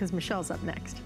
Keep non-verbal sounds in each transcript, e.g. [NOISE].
because Michelle's up next.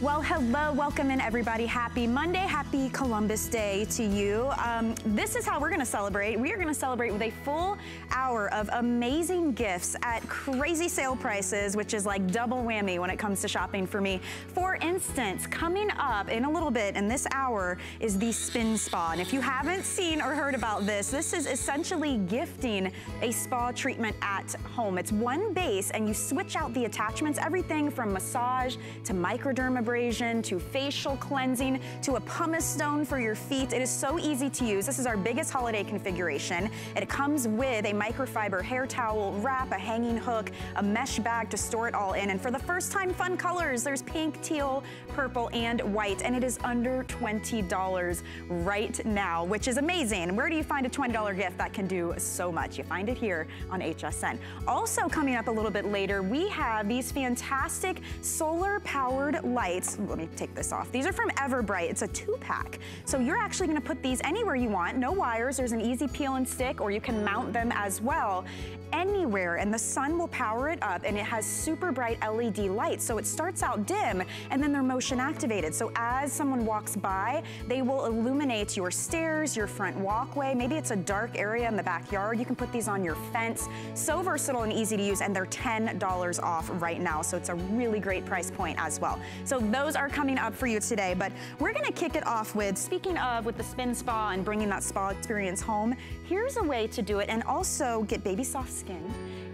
Well, hello, welcome in everybody. Happy Monday, happy Columbus Day to you. Um, this is how we're gonna celebrate. We are gonna celebrate with a full hour of amazing gifts at crazy sale prices, which is like double whammy when it comes to shopping for me. For instance, coming up in a little bit in this hour is the Spin Spa. And if you haven't seen or heard about this, this is essentially gifting a spa treatment at home. It's one base and you switch out the attachments, everything from massage to microdermabrasion abrasion to facial cleansing to a pumice stone for your feet. It is so easy to use. This is our biggest holiday configuration. It comes with a microfiber hair towel wrap, a hanging hook, a mesh bag to store it all in. And for the first time, fun colors. There's pink, teal, purple, and white. And it is under $20 right now, which is amazing. Where do you find a $20 gift that can do so much? You find it here on HSN. Also coming up a little bit later, we have these fantastic solar powered lights lights. Let me take this off. These are from Everbright. It's a two pack. So you're actually gonna put these anywhere you want. No wires. There's an easy peel and stick or you can mount them as well anywhere and the sun will power it up and it has super bright LED lights. So it starts out dim and then they're motion activated. So as someone walks by, they will illuminate your stairs, your front walkway. Maybe it's a dark area in the backyard. You can put these on your fence. So versatile and easy to use and they're $10 off right now. So it's a really great price point as well. So those are coming up for you today, but we're gonna kick it off with, speaking of with the Spin Spa and bringing that spa experience home, here's a way to do it and also get baby soft skin,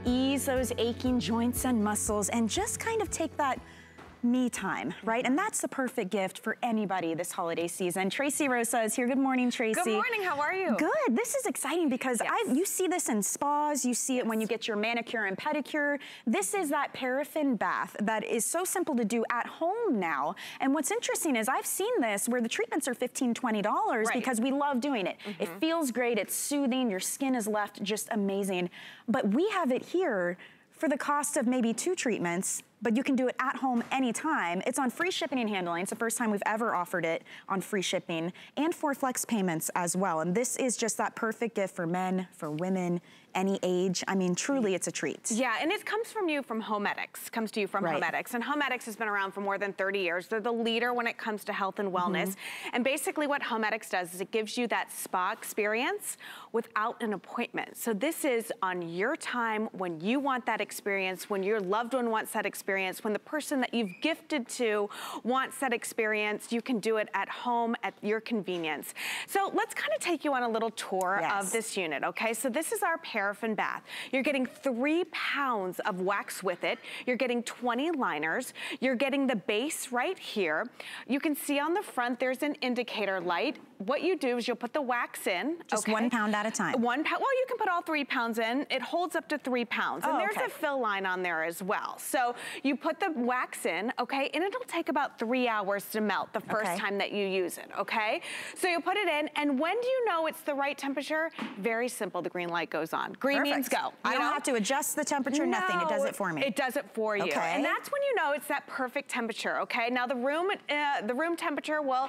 ease those aching joints and muscles, and just kind of take that me time, right? And that's the perfect gift for anybody this holiday season. Tracy Rosa is here. Good morning, Tracy. Good morning, how are you? Good, this is exciting because yes. I, you see this in spas, you see it when you get your manicure and pedicure. This is that paraffin bath that is so simple to do at home now. And what's interesting is I've seen this where the treatments are $15, $20 right. because we love doing it. Mm -hmm. It mm-hmm. feels great, it's soothing, your skin is left just amazing. But we have it here for the cost of maybe two treatments but you can do it at home anytime. It's on free shipping and handling. It's the first time we've ever offered it on free shipping and for flex payments as well. And this is just that perfect gift for men, for women, any age. I mean, truly it's a treat. Yeah, and it comes from you from Homedics, comes to you from right. Homedics. And Homedics has been around for more than 30 years. They're the leader when it comes to health and wellness. Mm -hmm. And basically what Homedics does is it gives you that spa experience without an appointment. So this is on your time when you want that experience, when your loved one wants that experience, when the person that you've gifted to wants that experience, you can do it at home at your convenience. So let's kind of take you on a little tour yes. of this unit, okay? So this is our paraffin bath. You're getting three pounds of wax with it. You're getting 20 liners. You're getting the base right here. You can see on the front, there's an indicator light. What you do is you'll put the wax in. Just okay? one pound at a time. One pound, well, you can put all three pounds in. It holds up to three pounds. And oh, there's okay. a fill line on there as well. So you put the wax in, okay, and it'll take about three hours to melt the first okay. time that you use it, okay? So you put it in, and when do you know it's the right temperature? Very simple, the green light goes on. Green Perfect. means go. I don't know? have to adjust the temperature, no, nothing. It does it for me. It does it for you. Okay. And that's when you know it's that perfect temperature, okay? Now the room, uh, the room temperature will,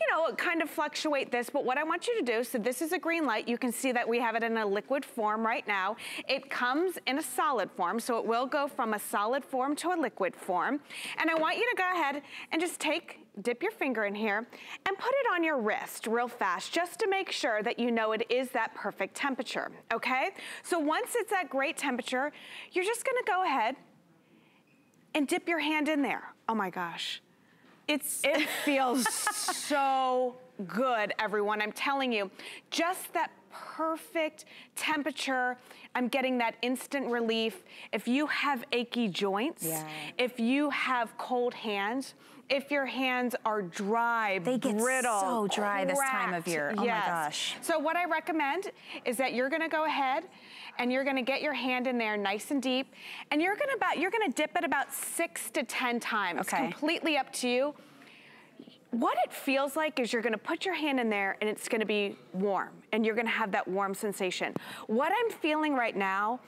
you know, kind of fluctuate this, but what I want you to do, so this is a green light. You can see that we have it in a liquid form right now. It comes in a solid form, so it will go from a solid form to a liquid form. And I want you to go ahead and just take dip your finger in here and put it on your wrist real fast just to make sure that you know it is that perfect temperature, okay? So once it's at great temperature, you're just gonna go ahead and dip your hand in there. Oh my gosh. It's, it [LAUGHS] feels so good, everyone. I'm telling you, just that perfect temperature. I'm getting that instant relief. If you have achy joints, yeah. if you have cold hands, if your hands are dry, they get brittle, so dry cracked. this time of year. Oh yes. my gosh. So what I recommend is that you're gonna go ahead and you're gonna get your hand in there nice and deep, and you're gonna about you're gonna dip it about six to ten times. Okay. Completely up to you. What it feels like is you're gonna put your hand in there and it's gonna be warm, and you're gonna have that warm sensation. What I'm feeling right now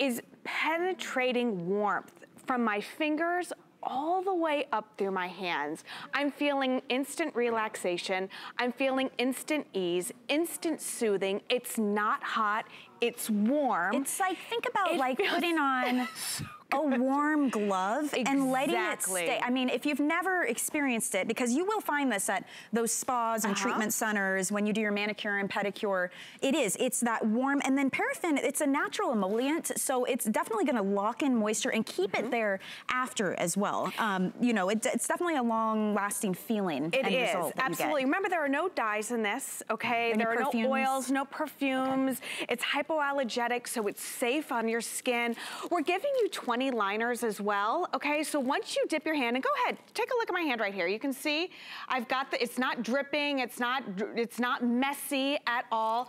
is penetrating warmth from my fingers all the way up through my hands. I'm feeling instant relaxation. I'm feeling instant ease, instant soothing. It's not hot, it's warm. It's like, think about it like putting on [LAUGHS] a warm glove exactly. and letting it stay. I mean, if you've never experienced it, because you will find this at those spas and uh -huh. treatment centers when you do your manicure and pedicure, it is. It's that warm, and then paraffin, it's a natural emollient, so it's definitely gonna lock in moisture and keep mm -hmm. it mm-hmm. there after as well. Um, you know, it, it's definitely a long-lasting feeling. It is, absolutely. Remember, there are no dyes in this, okay? Any there are perfumes. no oils, no perfumes. Okay. It's hypoallergenic, so it's safe on your skin. We're giving you 20 liners as well, okay? So once you dip your hand, and go ahead, take a look at my hand right here. You can see I've got the, it's not dripping, it's not, it's not messy at all.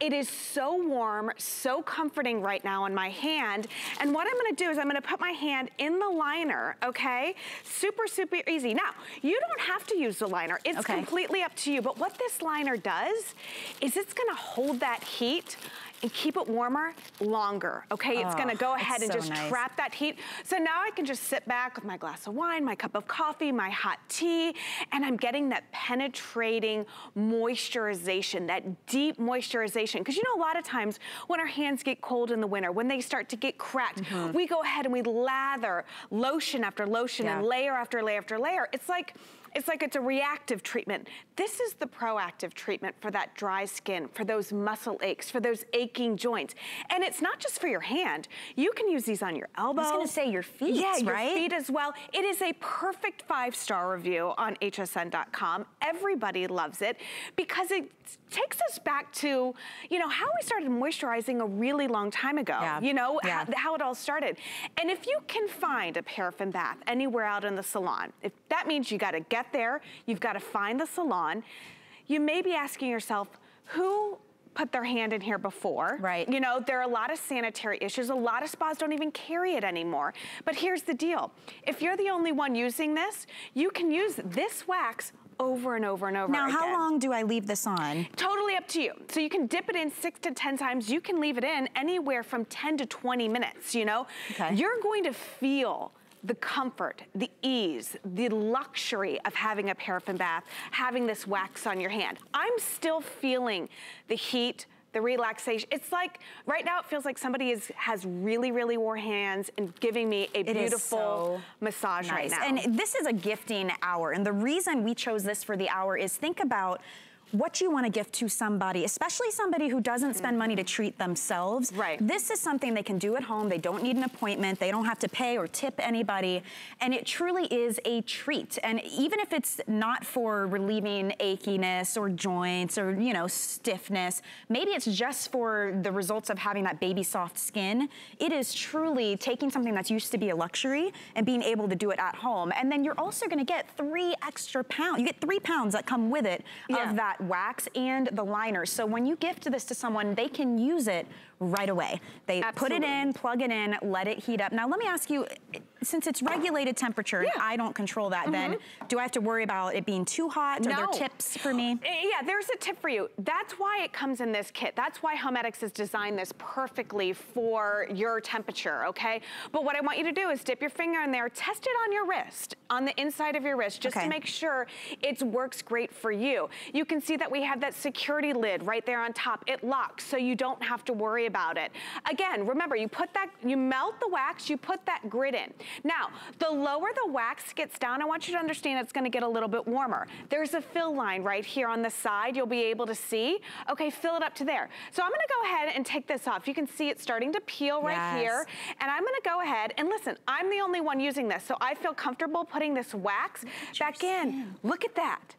It is so warm, so comforting right now on my hand. And what I'm gonna do is I'm gonna put my hand in the liner, okay? Super, super easy. Now, you don't have to use the liner. It's okay. completely up to you. But what this liner does is it's gonna hold that heat and keep it warmer longer, okay? Oh, it's gonna go ahead and so just nice. trap that heat. So now I can just sit back with my glass of wine, my cup of coffee, my hot tea, and I'm getting that penetrating moisturization, that deep moisturization. Because you know, a lot of times when our hands get cold in the winter, when they start to get cracked, mm -hmm. we go ahead and we lather lotion after lotion yeah. and layer after layer after layer. It's like, it's like it's a reactive treatment. This is the proactive treatment for that dry skin, for those muscle aches, for those aching joints. And it's not just for your hand. You can use these on your elbow. I was gonna say your feet, yeah, right? your feet as well. It is a perfect five-star review on hsn.com. Everybody loves it because it takes us back to, you know, how we started moisturizing a really long time ago. Yeah. You know, yeah. how, how it all started. And if you can find a paraffin bath anywhere out in the salon, if that means you gotta get there, you've gotta find the salon, you may be asking yourself, who put their hand in here before. Right. You know, there are a lot of sanitary issues. A lot of spas don't even carry it anymore. But here's the deal. If you're the only one using this, you can use this wax over and over and over now, again. how long do I leave this on? Totally up to you. So you can dip it in six to 10 times. You can leave it in anywhere from 10 to 20 minutes, you know? Okay. You're going to feel the comfort, the ease, the luxury of having a paraffin bath, having this wax on your hand. I'm still feeling the heat, the relaxation. It's like, right now it feels like somebody is, has really, really warm hands and giving me a it beautiful so massage nice. right now. And this is a gifting hour. And the reason we chose this for the hour is think about what you want to gift to somebody, especially somebody who doesn't spend mm-hmm. money to treat themselves. Right. This is something they can do at home. They don't need an appointment. They don't have to pay or tip anybody. And it truly is a treat. And even if it's not for relieving achiness or joints or, you know, stiffness, maybe it's just for the results of having that baby soft skin. It is truly taking something that's used to be a luxury and being able to do it at home. And then you're also gonna get three extra pounds. You get three pounds that come with it yeah. of that wax and the liner. So when you gift this to someone, they can use it right away. They Absolutely. put it in, plug it in, let it heat up. Now let me ask you, since it's regulated temperature, yeah. I don't control that, mm -hmm. then mm-hmm. do I have to worry about it being too hot? No. Are there tips for me? [GASPS] Eh, yeah, there's a tip for you. That's why it comes in this kit. That's why Homedics has designed this perfectly for your temperature, okay? But what I want you to do is dip your finger in there, test it on your wrist, on the inside of your wrist, just okay. to make sure it works great for you. You can see that we have that security lid right there on top. It locks, so you don't have to worry about it. Again, remember, you put that, you melt the wax, you put that grit in. Now, the lower the wax gets down, I want you to understand it's gonna get a little bit warmer. There's a fill line right here on the side you'll be able to see. Okay, fill it up to there. So I'm gonna go ahead and take this off. You can see it's starting to peel right yes. here. And I'm gonna go ahead and listen, I'm the only one using this, so I feel comfortable putting this wax back in. Look at that.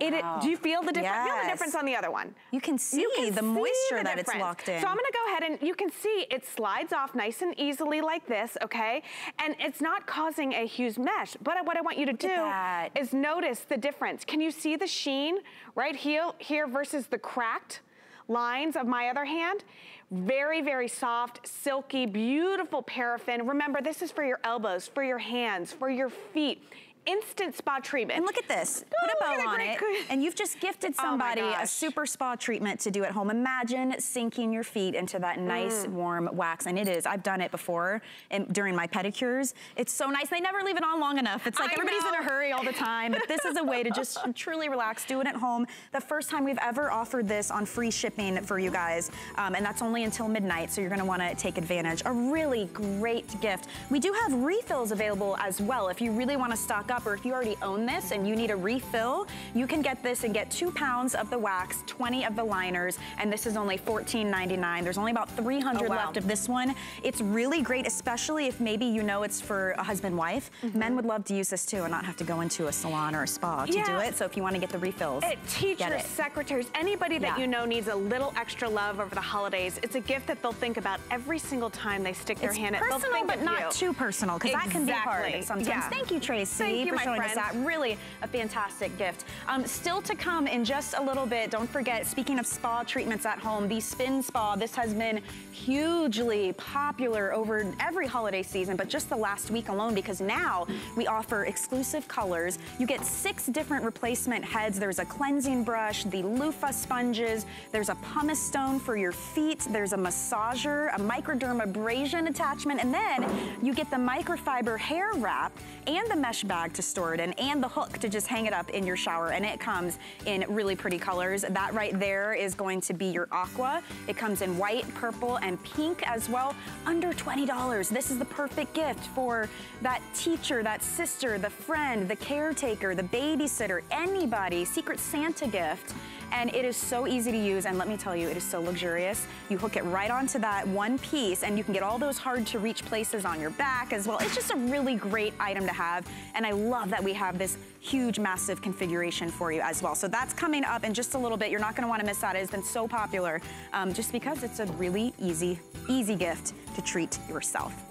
It, wow. do you feel the difference? Yes. Feel the difference on the other one. You can see you can the see moisture the that it's locked in. So I'm gonna go ahead and you can see it slides off nice and easily like this, okay? And it's not causing a huge mesh. But what I want you to Look do is notice the difference. Can you see the sheen right here, here versus the cracked lines of my other hand? Very, very soft, silky, beautiful paraffin. Remember, this is for your elbows, for your hands, for your feet instant spa treatment. And look at this. Put a bow on it. And you've just gifted oh somebody oh a super spa treatment to do at home. Imagine sinking your feet into that nice mm. warm wax. And it is. I've done it before and during my pedicures. It's so nice. They never leave it on long enough. It's like I everybody's know. in a hurry all the time. But this is a way to just [LAUGHS] truly relax. Do it at home. The first time we've ever offered this on free shipping for you guys. Um, and that's only until midnight. So you're going to want to take advantage. A really great gift. We do have refills available as well. If you really want to stock up or if you already own this and you need a refill, you can get this and get two pounds of the wax, 20 of the liners, and this is only $14.99. There's only about 300 oh, wow. left of this one. It's really great, especially if maybe you know it's for a husband-wife. Mm -hmm. Men would love to use this too and not have to go into a salon or a spa to yeah. do it. So if you want to get the refills, it, teachers, it. secretaries, anybody that yeah. you know needs a little extra love over the holidays, it's a gift that they'll think about every single time they stick their it's hand in. Personal, but not you. too personal, because exactly. that can be hard sometimes. Yeah. Thank you, Tracy, Thank you, for showing friend. us that. Really a fantastic gift. Um, still to come in just a little bit, don't forget, speaking of spa treatments at home, the Spin Spa, this has been hugely popular over every holiday season, but just the last week alone, because now we offer exclusive colors. You get six different replacement heads. There's a cleansing brush, the loofah sponges, there's a pumice stone for your feet, there's a massager, a microdermabrasion attachment, and then you get the microfiber hair wrap and the mesh bag to store it in, and the hook to just hang it up in your shower. And it comes in really pretty colors. That right there is going to be your aqua. It comes in white, purple, and pink as well. Under $20. This is the perfect gift for that teacher, that sister, the friend, the caretaker, the babysitter, anybody, Secret Santa gift and it is so easy to use and let me tell you it is so luxurious. You hook it right onto that one piece and you can get all those hard to reach places on your back as well. It's just a really great item to have and I love that we have this huge massive configuration for you as well. So that's coming up in just a little bit. You're not going to want to miss that. It has been so popular um, just because it's a really easy easy gift to treat yourself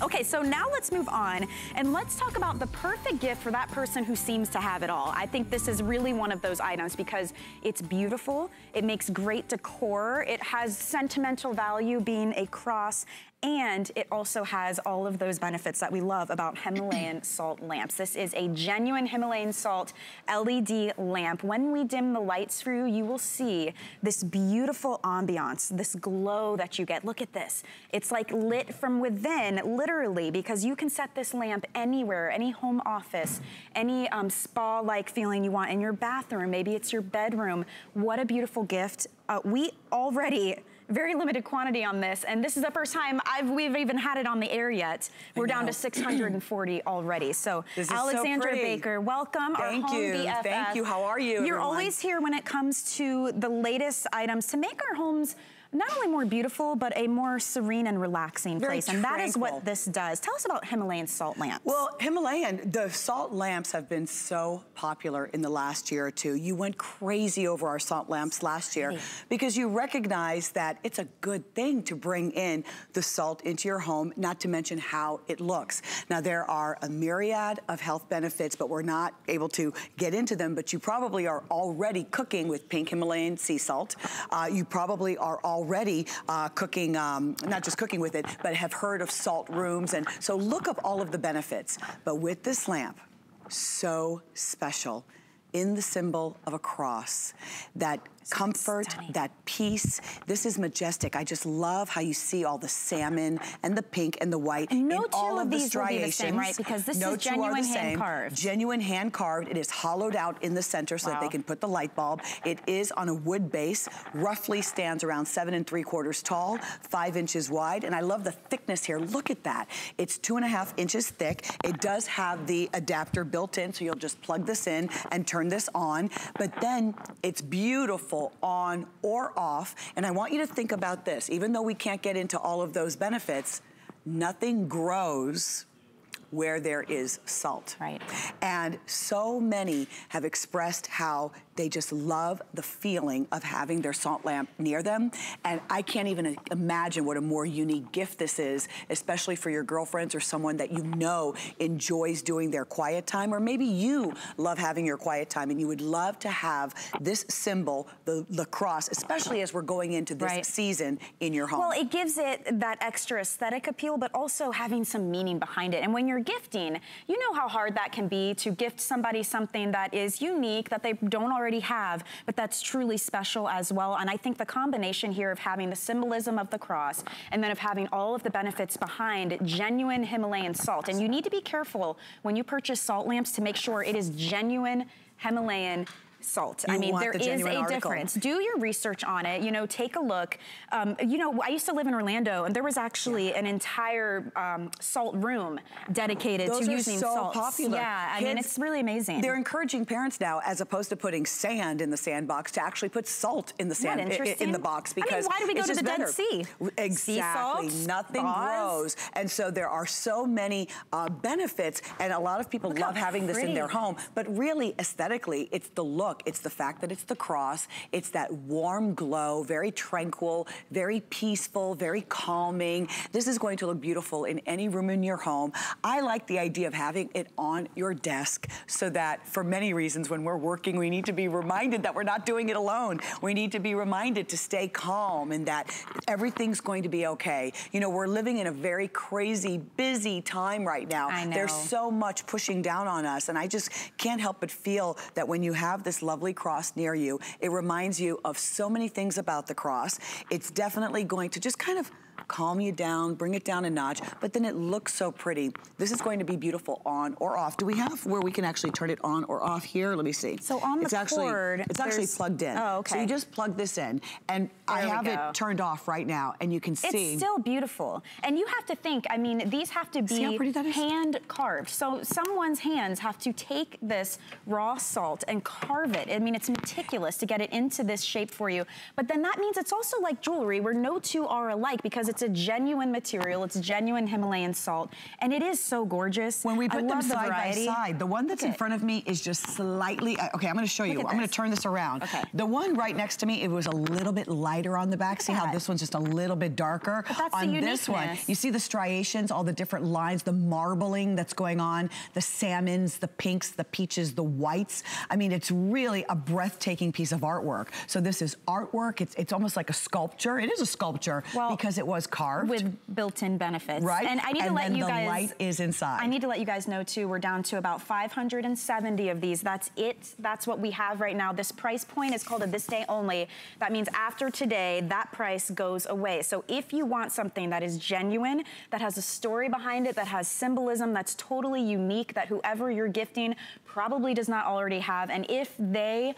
Okay, so now let's move on and let's talk about the perfect gift for that person who seems to have it all. I think this is really one of those items because it's beautiful, it makes great decor, it has sentimental value being a cross and it also has all of those benefits that we love about Himalayan [CLEARS THROAT] salt lamps. This is a genuine Himalayan salt LED lamp. When we dim the lights for you, you will see this beautiful ambiance, this glow that you get. Look at this. It's like lit from within, literally, because you can set this lamp anywhere, any home office, any um, spa-like feeling you want in your bathroom. Maybe it's your bedroom. What a beautiful gift. Uh, we already very limited quantity on this, and this is the first time I've, we've even had it on the air yet. We're down to [CLEARS THROAT] 640 already. So Alexandra so Baker, welcome. Thank our home you. BFF. Thank you. How are you? You're everyone? always here when it comes to the latest items to make our homes not only more beautiful, but a more serene and relaxing Very place. Tranquil. And that is what this does. Tell us about Himalayan salt lamps. Well, Himalayan, the salt lamps have been so popular in the last year or two. You went crazy over our salt lamps last year because you recognize that it's a good thing to bring in the salt into your home, not to mention how it looks. Now, there are a myriad of health benefits, but we're not able to get into them, but you probably are already cooking with pink Himalayan sea salt. Uh, you probably are already already uh, cooking, um, not just cooking with it, but have heard of salt rooms. And so look up all of the benefits. But with this lamp, so special in the symbol of a cross that comfort, Stunning. that peace. This is majestic. I just love how you see all the salmon and the pink and the white and no two all of, the these striations. will be the same, right? Because this no is genuine hand carved. Genuine hand carved. It is hollowed out in the center so wow. that they can put the light bulb. It is on a wood base, roughly stands around seven and three quarters tall, five inches wide, and I love the thickness here. Look at that. It's two and a half inches thick. It does have the adapter built in, so you'll just plug this in and turn this on. But then it's beautiful on or off. And I want you to think about this. Even though we can't get into all of those benefits, nothing grows where there is salt. Right. And so many have expressed how they just love the feeling of having their salt lamp near them. And I can't even imagine what a more unique gift this is, especially for your girlfriends or someone that you know enjoys doing their quiet time, or maybe you love having your quiet time and you would love to have this symbol, the, the cross, especially as we're going into this right. season in your home. Well, it gives it that extra aesthetic appeal, but also having some meaning behind it. And when you're gifting, you know how hard that can be to gift somebody something that is unique, that they don't already have, but that's truly special as well. And I think the combination here of having the symbolism of the cross and then of having all of the benefits behind genuine Himalayan salt. And you need to be careful when you purchase salt lamps to make sure it is genuine Himalayan salt. You I mean, there the is a article. difference. Do your research on it. You know, take a look. Um, you know, I used to live in Orlando, and there was actually yeah. an entire um, salt room dedicated Those to using so salts. popular. Yeah, I mean, it's really amazing. They're encouraging parents now, as opposed to putting sand in the sandbox, to actually put salt in the sand in the box because I mean, why do we go to the better. Dead Sea? Exactly. Sea Nothing grows, and so there are so many uh, benefits, and a lot of people look love having pretty. this in their home. But really, aesthetically, it's the look. It's the fact that it's the cross. It's that warm glow, very tranquil, very peaceful, very calming. This is going to look beautiful in any room in your home. I like the idea of having it on your desk so that for many reasons when we're working, we need to be reminded that we're not doing it alone. We need to be reminded to stay calm and that everything's going to be okay. You know, we're living in a very crazy, busy time right now. I know. There's so much pushing down on us and I just can't help but feel that when you have this lovely cross near you. It reminds you of so many things about the cross. It's definitely going to just kind of calm you down, bring it down a notch, but then it looks so pretty. This is going to be beautiful on or off. Do we have where we can actually turn it on or off here? Let me see. So on the it's actually, cord, It's actually plugged in. Oh, okay. So you just plug this in, and there I have it turned off right now, and you can see. It's still beautiful. And you have to think, I mean, these have to be hand carved. So someone's hands have to take this raw salt and carve it. I mean, it's meticulous to get it into this shape for you. But then that means it's also like jewelry where no two are alike because it's it's a genuine material. It's genuine Himalayan salt. And it is so gorgeous. When we put I them side by side, the one that's in front of me is just slightly, uh, okay, I'm gonna show you. I'm gonna turn this around. Okay. The one right next to me, it was a little bit lighter on the back. See how this one's just a little bit darker? But that's on the this one, you see the striations, all the different lines, the marbling that's going on, the salmons, the pinks, the peaches, the whites. I mean, it's really a breathtaking piece of artwork. So this is artwork. It's, it's almost like a sculpture. It is a sculpture well, because it was carved. With built-in benefits. Right. And I need and to let you the guys- light is inside. I need to let you guys know too, we're down to about 570 of these. That's it. That's what we have right now. This price point is called a this day only. That means after today, that price goes away. So if you want something that is genuine, that has a story behind it, that has symbolism, that's totally unique, that whoever you're gifting probably does not already have. And if they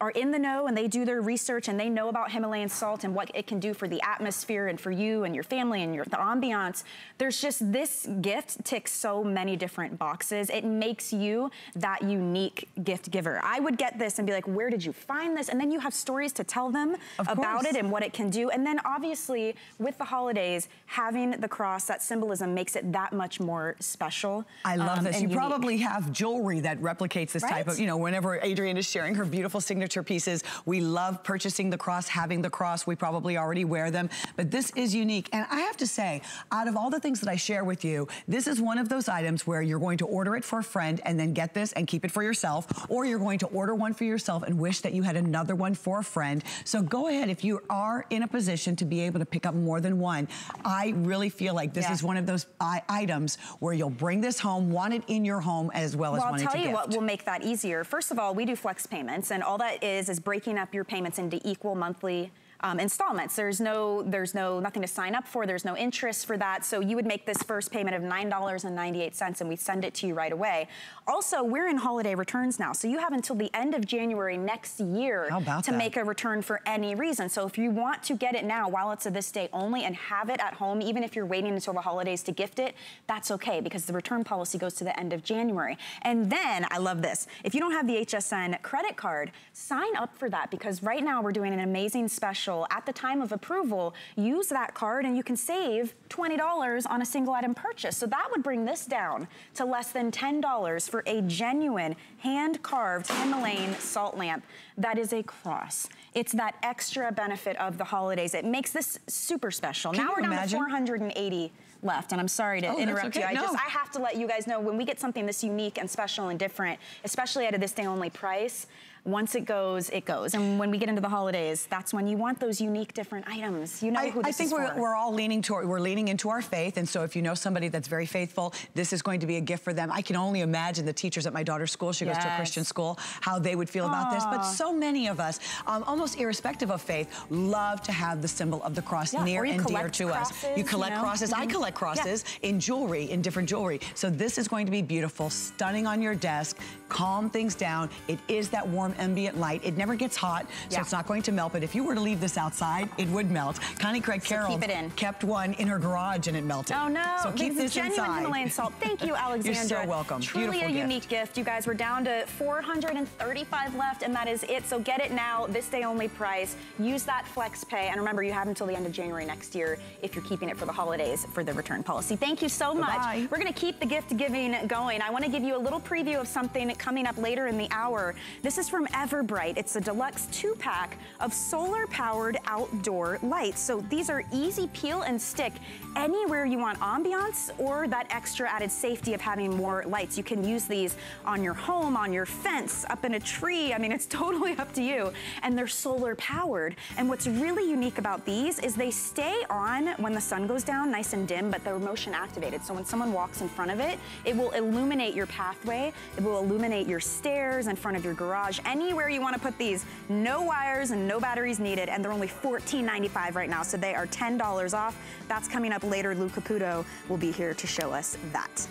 are in the know and they do their research and they know about Himalayan salt and what it can do for the atmosphere and for you and your family and your the ambiance, there's just this gift ticks so many different boxes. It makes you that unique gift giver. I would get this and be like, where did you find this? And then you have stories to tell them of about course. it and what it can do. And then obviously with the holidays, having the cross, that symbolism makes it that much more special. I love um, this. You unique. probably have jewelry that replicates this right? type of, you know, whenever Adrienne is sharing her beautiful signature pieces, we love purchasing the cross, having the cross. We probably already wear them, but this is unique. And I have to say, out of all the things that I share with you, this is one of those items where you're going to order it for a friend and then get this and keep it for yourself, or you're going to order one for yourself and wish that you had another one for a friend. So go ahead, if you are in a position to be able to pick up more than one, I really feel like this yeah. is one of those items where you'll bring this home, want it in your home as well, as. well as I'll tell you gift. what will make that easier. First of all, we do flex payments, and all that is is breaking up your payments into equal monthly um, installments. There's no, there's no, nothing to sign up for. There's no interest for that. So you would make this first payment of $9.98 and we send it to you right away. Also, we're in holiday returns now. So you have until the end of January next year to that? make a return for any reason. So if you want to get it now while it's a this day only and have it at home, even if you're waiting until the holidays to gift it, that's okay because the return policy goes to the end of January. And then, I love this, if you don't have the HSN credit card, sign up for that because right now we're doing an amazing special at the time of approval, use that card and you can save $20 on a single item purchase. So that would bring this down to less than $10 for a genuine hand-carved Himalayan salt lamp that is a cross. It's that extra benefit of the holidays. It makes this super special. Can now we're down imagine? to 480 left, and I'm sorry to Oh, interrupt okay. you. I No. just I have to let you guys know when we get something this unique and special and different, especially at a this day only price. Once it goes, it goes. And when we get into the holidays, that's when you want those unique different items. You know I, who I this think is we're, for. we're all leaning toward, we're leaning into our faith. And so if you know somebody that's very faithful, this is going to be a gift for them. I can only imagine the teachers at my daughter's school, she goes to a Christian school, how they would feel about this. But so many of us, um, almost irrespective of faith, love to have the symbol of the cross Yeah, near and dear to us. crosses, You you collect know? crosses. I Mhm. collect crosses in jewelry, in different jewelry. So this is going to be beautiful, stunning on your desk, calm things down. It is that warm ambient light. It never gets hot, so Yeah. it's not going to melt. But if you were to leave this outside, it would melt. Connie Craig Carroll in. kept one in her garage and it melted. Oh no! So keep this this is genuine inside. Himalayan salt. Thank you, Alexandra. [LAUGHS] You're so welcome. Truly Beautiful a gift. unique gift. You guys, we're down to 435 left, and that is it. So get it now. This day only price. Use that flex pay, and remember, you have until the end of January next year if you're keeping it for the holidays for the return policy. Thank you so much. Bye-bye. We're going to keep the gift giving going. I want to give you a little preview of something coming up later in the hour. This is from Everbright. It's a deluxe two-pack of solar-powered outdoor lights. So these are easy peel and stick anywhere you want ambiance or that extra added safety of having more lights. You can use these on your home, on your fence, up in a tree. I mean, it's [LAUGHS] totally up to you. And they're solar powered. And what's really unique about these is they stay on when the sun goes down, nice and dim, but they're motion activated. So when someone walks in front of it, it will illuminate your pathway. It will illuminate your stairs in front of your garage, anywhere you want to put these. No wires and no batteries needed. And they're only $14.95 right now. So they are $10 off. That's coming up later. Lou Caputo will be here to show us that.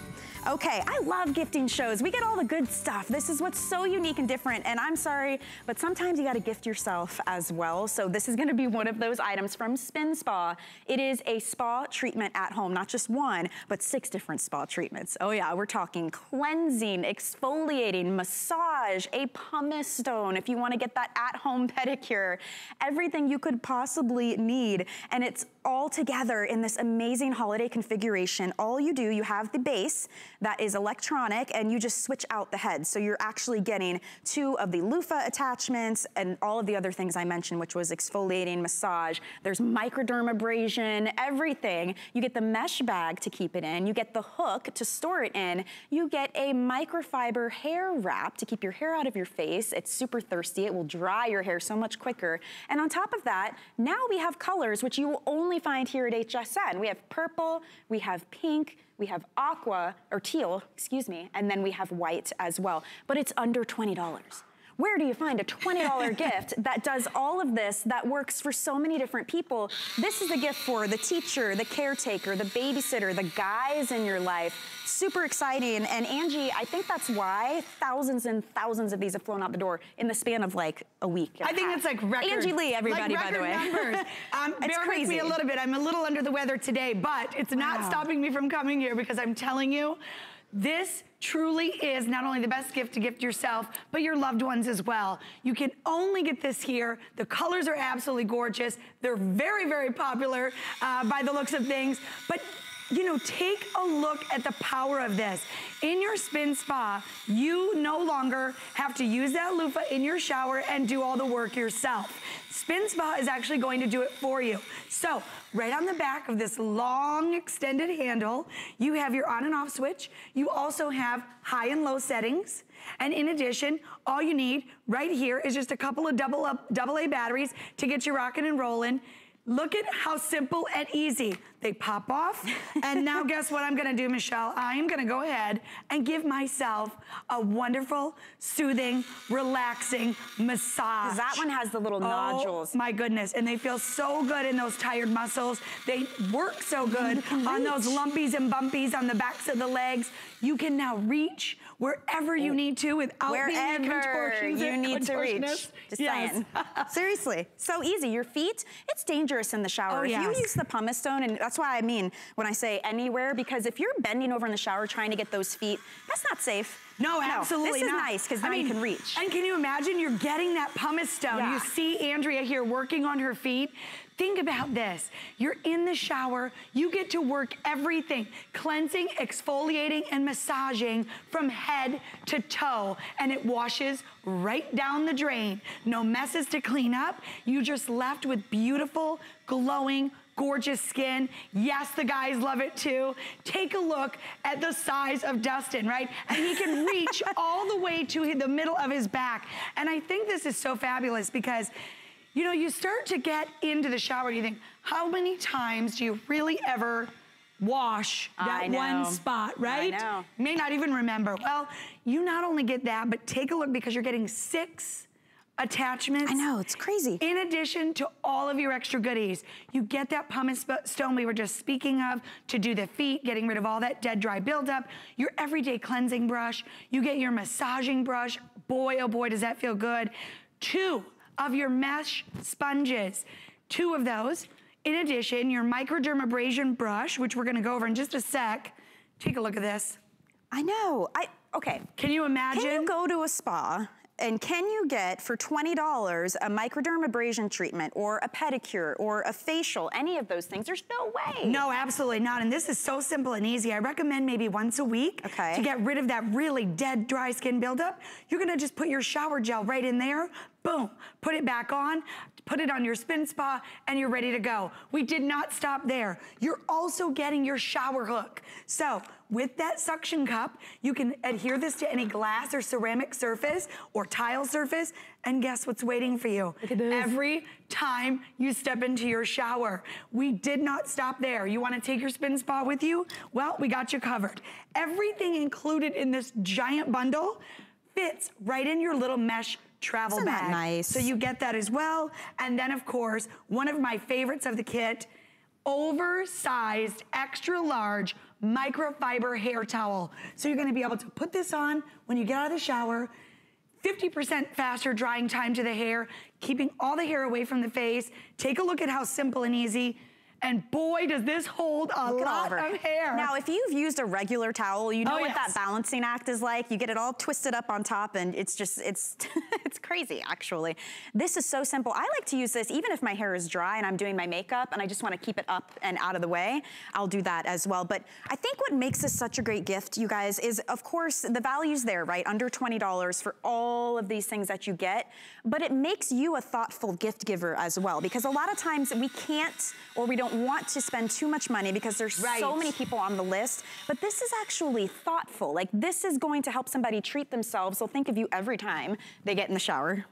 Okay, I love gifting shows. We get all the good stuff. This is what's so unique and different. And I'm sorry, but sometimes you gotta gift yourself as well. So this is gonna be one of those items from Spin Spa. It is a spa treatment at home, not just one, but six different spa treatments. Oh yeah, we're talking cleansing, exfoliating, massage, a pumice stone if you wanna get that at-home [LAUGHS] pedicure, everything you could possibly need. And it's all together in this amazing holiday configuration. All you do, you have the base that is electronic and you just switch out the head. So you're actually getting two of the loofah attachments and all of the other things I mentioned, which was exfoliating, massage. There's microdermabrasion, everything. You get the mesh bag to keep it in. You get the hook to store it in. You get a microfiber hair wrap to keep your hair out of your face. It's super thirsty. It will dry your hair so much quicker. And on top of that, now we have colors, which you will only find here at HSN. We have purple, we have pink, we have aqua, or teal, excuse me, and then we have white as well. But it's under $20. Where do you find a $20 [LAUGHS] gift that does all of this, that works for so many different people? This is the gift for the teacher, the caretaker, the babysitter, the guys in your life. Super exciting. And Angie, I think that's why thousands and thousands of these have flown out the door in the span of like a week. I a think half. it's like record. Angie Lee, everybody, like by the way. numbers. [LAUGHS] Um, It's bear with me a little bit. I'm a little under the weather today, but it's not Wow. stopping me from coming here because I'm telling you, this truly is not only the best gift to gift yourself, but your loved ones as well. You can only get this here. The colors are absolutely gorgeous. They're very, very popular uh, by the looks of things. But you know, take a look at the power of this. In your spin spa, you no longer have to use that loofah in your shower and do all the work yourself. Spin Spa is actually going to do it for you. So, right on the back of this long extended handle, you have your on and off switch. You also have high and low settings. And in addition, all you need right here is just a couple of double up, double A batteries to get you rocking and rolling. Look at how simple and easy they pop off. and now [LAUGHS] guess what I'm gonna do, Michelle? I am gonna go ahead and give myself a wonderful, soothing, relaxing massage. that one has the little oh nodules. Oh my goodness, and they feel so good in those tired muscles. They work so good on those lumpies and bumpies on the backs of the legs. You can now reach wherever you need to without being Wherever contortions you need to reach. Just Yes. saying. [LAUGHS] Seriously, so easy. Your feet, it's dangerous in the shower. Oh, if you use the pumice stone, and that's why I mean when I say anywhere, because if you're bending over in the shower trying to get those feet, that's not safe. No, absolutely This is not. nice because I now mean, you can reach. And can you imagine you're getting that pumice stone? Yeah. You see Andrea here working on her feet. Think about this. You're in the shower. You get to work everything, cleansing, exfoliating, and massaging from head to toe. And it washes right down the drain. No messes to clean up. You just left with beautiful, glowing, gorgeous skin. Yes, the guys love it too. Take a look at the size of Dustin, right? And he can [LAUGHS] reach all the way to the middle of his back. And I think this is so fabulous because you know, you start to get into the shower and you think, how many times do you really ever wash that one spot, right? I know. You may not even remember. Well, you not only get that, but take a look because you're getting six attachments. I know, it's crazy. In addition to all of your extra goodies, you get that pumice stone we were just speaking of to do the feet, getting rid of all that dead, dry buildup, your everyday cleansing brush, you get your massaging brush. Boy, oh boy, does that feel good. Two of your mesh sponges, two of those. In addition, your microdermabrasion brush, which we're gonna go over in just a sec. Take a look at this. I know. I okay. Can you imagine? Can you go to a spa and can you get for $20 a microdermabrasion treatment or a pedicure or a facial, any of those things? There's no way. No, absolutely not. And this is so simple and easy. I recommend maybe once a week Okay. to get rid of that really dead, dry skin buildup. You're gonna just put your shower gel right in there, boom, put it back on, put it on your spin spa, and you're ready to go. We did not stop there. You're also getting your shower hook. So with that suction cup, you can adhere this to any glass or ceramic surface or tile surface, and guess what's waiting for you? Every time you step into your shower. We did not stop there. You wanna take your spin spa with you? Well, we got you covered. Everything included in this giant bundle fits right in your little mesh travel Isn't bag. nice? So you get that as well. And then of course, one of my favorites of the kit, oversized, extra large microfiber hair towel. So you're gonna be able to put this on when you get out of the shower, 50% faster drying time to the hair, keeping all the hair away from the face. Take a look at how simple and easy. And boy, does this hold a Look lot of hair. Now, if you've used a regular towel, you know Oh, what yes. that balancing act is like. You get it all twisted up on top, and it's just it's [LAUGHS] [LAUGHS] it's crazy. Actually, this is so simple. I like to use this even if my hair is dry and I'm doing my makeup, and I just want to keep it up and out of the way. I'll do that as well. But I think what makes this such a great gift, you guys, is of course the value's there, right? Under twenty dollars for all of these things that you get, but it makes you a thoughtful gift giver as well. Because a lot of times we can't or we don't want to spend too much money because there's so many people on the list, but this is actually thoughtful. Like this is going to help somebody treat themselves. They'll think of you every time they get in the shower.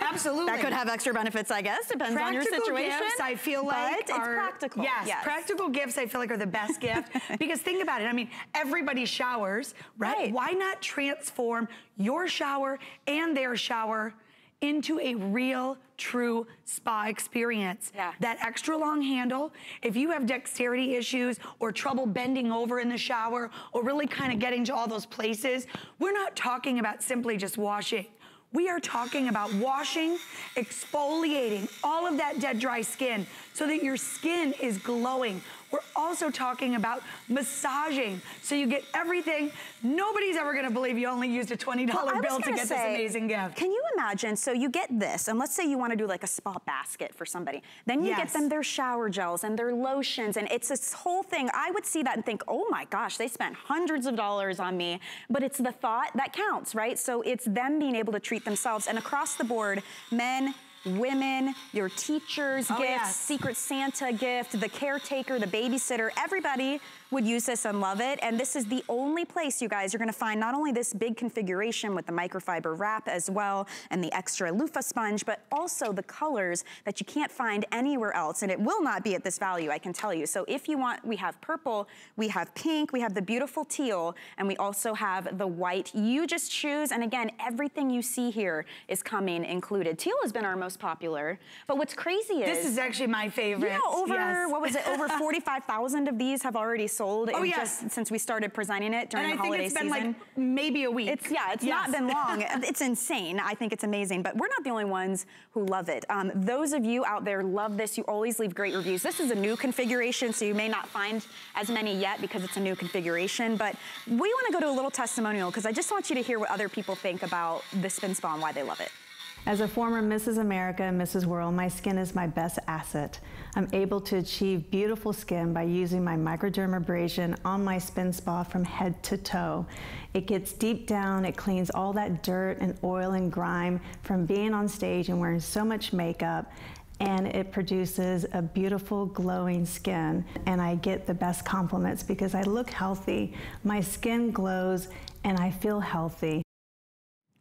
Absolutely. [LAUGHS] that could have extra benefits, I guess. Depends on your situation. Gifts, I feel like are, it's practical. Yes, practical gifts I feel like are the best [LAUGHS] gift because think about it. I mean, everybody showers, right? Right. Why not transform your shower and their shower into a real, true spa experience? Yeah. That extra long handle. If you have dexterity issues or trouble bending over in the shower or really kind of getting to all those places, we're not talking about simply just washing. We are talking about washing, exfoliating all of that dead, dry skin so that your skin is glowing. We're also talking about massaging so you get everything. Nobody's ever gonna believe you only used a $20 Well, bill to get say, this amazing gift. Can you imagine? So you get this, and let's say you want to do like a spa basket for somebody. Then you get them their shower gels and their lotions, and it's this whole thing. I would see that and think, oh my gosh, they spent hundreds of dollars on me. But it's the thought that counts, right? So it's them being able to treat themselves, and across the board, men. Women, your teachers' Oh, gifts, yes. Secret Santa gift, the caretaker, the babysitter, everybody would use this and love it. And this is the only place, you guys, you're gonna find not only this big configuration with the microfiber wrap as well and the extra loofah sponge, but also the colors that you can't find anywhere else. And it will not be at this value, I can tell you. So if you want, we have purple, we have pink, we have the beautiful teal, and we also have the white. You just choose, and again, everything you see here is coming included. Teal has been our most popular. But what's crazy is this is actually my favorite. Yeah, over yes. what was it? Over [LAUGHS] 45,000 of these have already sold. Oh yes. Just since we started presenting it during and the holiday season. I think it's been like maybe a week. It's yeah, it's yes. not been [LAUGHS] long. it's insane. I think it's amazing. But we're not the only ones who love it. Um, those of you out there love this. You always leave great reviews. This is a new configuration, so you may not find as many yet because it's a new configuration. But we want to go to a little testimonial because I just want you to hear what other people think about the Spin Spa and why they love it. As a former Mrs. America and Mrs. World, my skin is my best asset. I'm able to achieve beautiful skin by using my microdermabrasion on my Spin Spa from head to toe. It gets deep down, it cleans all that dirt and oil and grime from being on stage and wearing so much makeup and it produces a beautiful glowing skin and I get the best compliments because I look healthy, my skin glows and I feel healthy.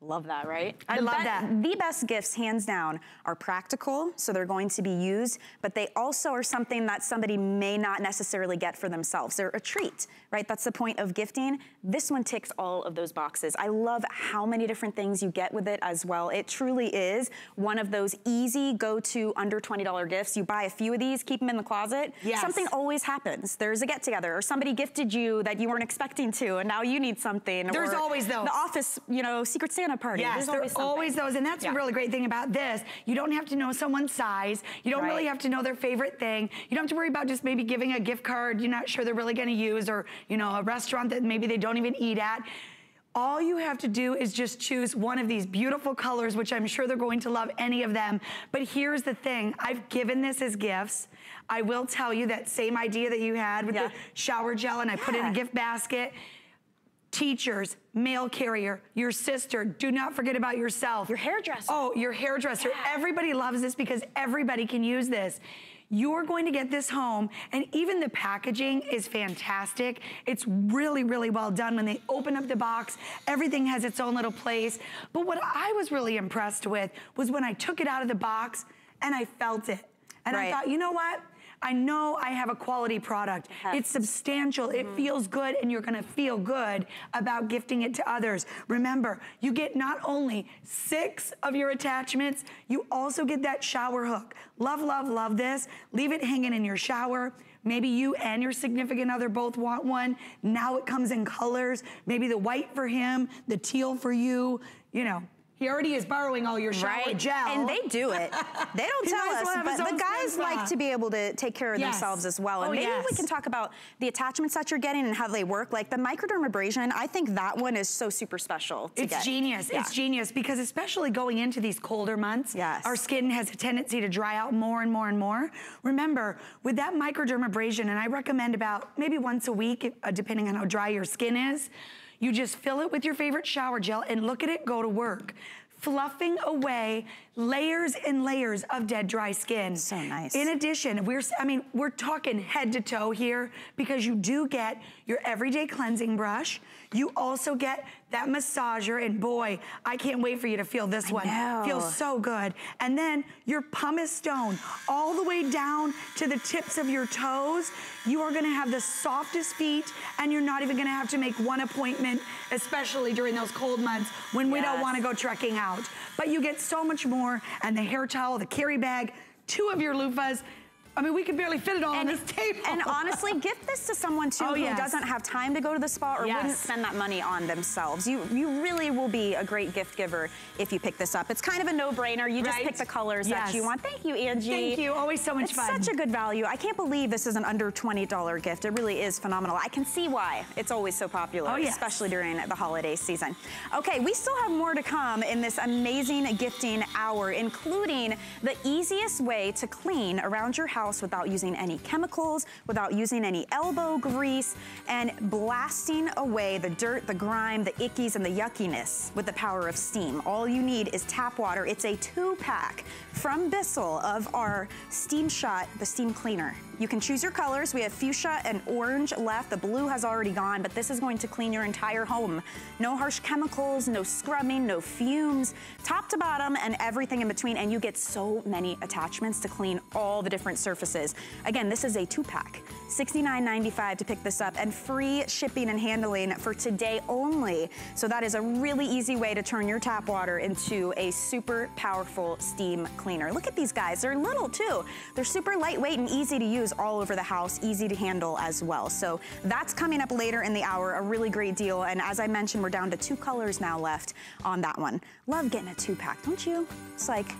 Love that, right? I the love that. The best gifts, hands down, are practical, so they're going to be used, but they also are something that somebody may not necessarily get for themselves. They're a treat, right? That's the point of gifting. This one ticks all of those boxes. I love how many different things you get with it as well. It truly is one of those easy go-to under $20 gifts. You buy a few of these, keep them in the closet. Yes. Something always happens. There's a get-together, or somebody gifted you that you weren't expecting to, and now you need something. There's always those. The office, you know, Secret Santa party. Yes, There's there always always those, and that's yeah. a really great thing about this. You don't have to know someone's size. You don't right. really have to know their favorite thing. You don't have to worry about just maybe giving a gift card you're not sure they're really going to use, or you know, a restaurant that maybe they don't even eat at. All you have to do is just choose one of these beautiful colors, which I'm sure they're going to love any of them. But here's the thing, I've given this as gifts. I will tell you that same idea that you had with yeah. the shower gel and I yeah. put it in a gift basket teachers, mail carrier, your sister, do not forget about yourself. Your hairdresser. Oh, your hairdresser. Yeah. Everybody loves this because everybody can use this. You're going to get this home, and even the packaging is fantastic. It's really, really well done. When they open up the box, everything has its own little place. But what I was really impressed with was when I took it out of the box and I felt it. And right. I thought, you know what? I know I have a quality product. It's substantial, mm -hmm. it mm-hmm. feels good, and you're gonna feel good about gifting it to others. Remember, you get not only six of your attachments, you also get that shower hook. Love, love, love this. Leave it hanging in your shower. Maybe you and your significant other both want one. Now it comes in colors. Maybe the white for him, the teal for you, you know, he already is borrowing all your shower right. gel. And they do it. They don't [LAUGHS] tell us, well but the guys like to be able to take care of yes. themselves as well. And oh, maybe yes. we can talk about the attachments that you're getting and how they work. Like the microdermabrasion, I think that one is so super special It's get. genius. Yeah. It's genius because especially going into these colder months, yes. our skin has a tendency to dry out more and more and more. Remember, with that microdermabrasion, and I recommend about maybe once a week, uh, depending on how dry your skin is, you just fill it with your favorite shower gel and look at it go to work fluffing away layers and layers of dead dry skin. So nice. In addition, we're, I mean, we're talking head to toe here because you do get your everyday cleansing brush. You also get that massager, and boy, I can't wait for you to feel this I one. Know. Feels so good. And then your pumice stone, all the way down to the tips of your toes. You are gonna have the softest feet, and you're not even gonna have to make one appointment, especially during those cold months when we don't wanna go trekking out. But you get so much more, and the hair towel, the carry bag, two of your loofahs, I mean, we can barely fit it all and, on this [LAUGHS] table. And honestly, gift this to someone too oh, who yes. doesn't have time to go to the spa or yes. wouldn't spend that money on themselves. You you really will be a great gift giver if you pick this up. It's kind of a no-brainer. You right? just pick the colors yes. that you want. Thank you, Angie. Thank you. Always so much it's fun. such a good value. I can't believe this is an under $20 gift. It really is phenomenal. I can see why it's always so popular, oh, especially during the holiday season. Okay, we still have more to come in this amazing gifting hour, including the easiest way to clean around your house without using any any chemicals, without using any elbow grease, and blasting away the dirt, the grime, the ickies, and the yuckiness with the power of steam. All you need is tap water. It's a two-pack from Bissell of our Steam Shot, the steam cleaner. You can choose your colors. We have fuchsia and orange left. The blue has already gone, but this is going to clean your entire home. No harsh chemicals, no scrubbing, no fumes, top to bottom and everything in between. And you get so many attachments to clean all the different surfaces. Again, this is a two pack. $69.95 to pick this up and free shipping and handling for today only. So that is a really easy way to turn your tap water into a super powerful steam cleaner. Look at these guys, they're little too. They're super lightweight and easy to use all over the house, easy to handle as well. So that's coming up later in the hour, a really great deal. And as I mentioned, we're down to two colors now left on that one. Love getting a two pack, don't you? It's like,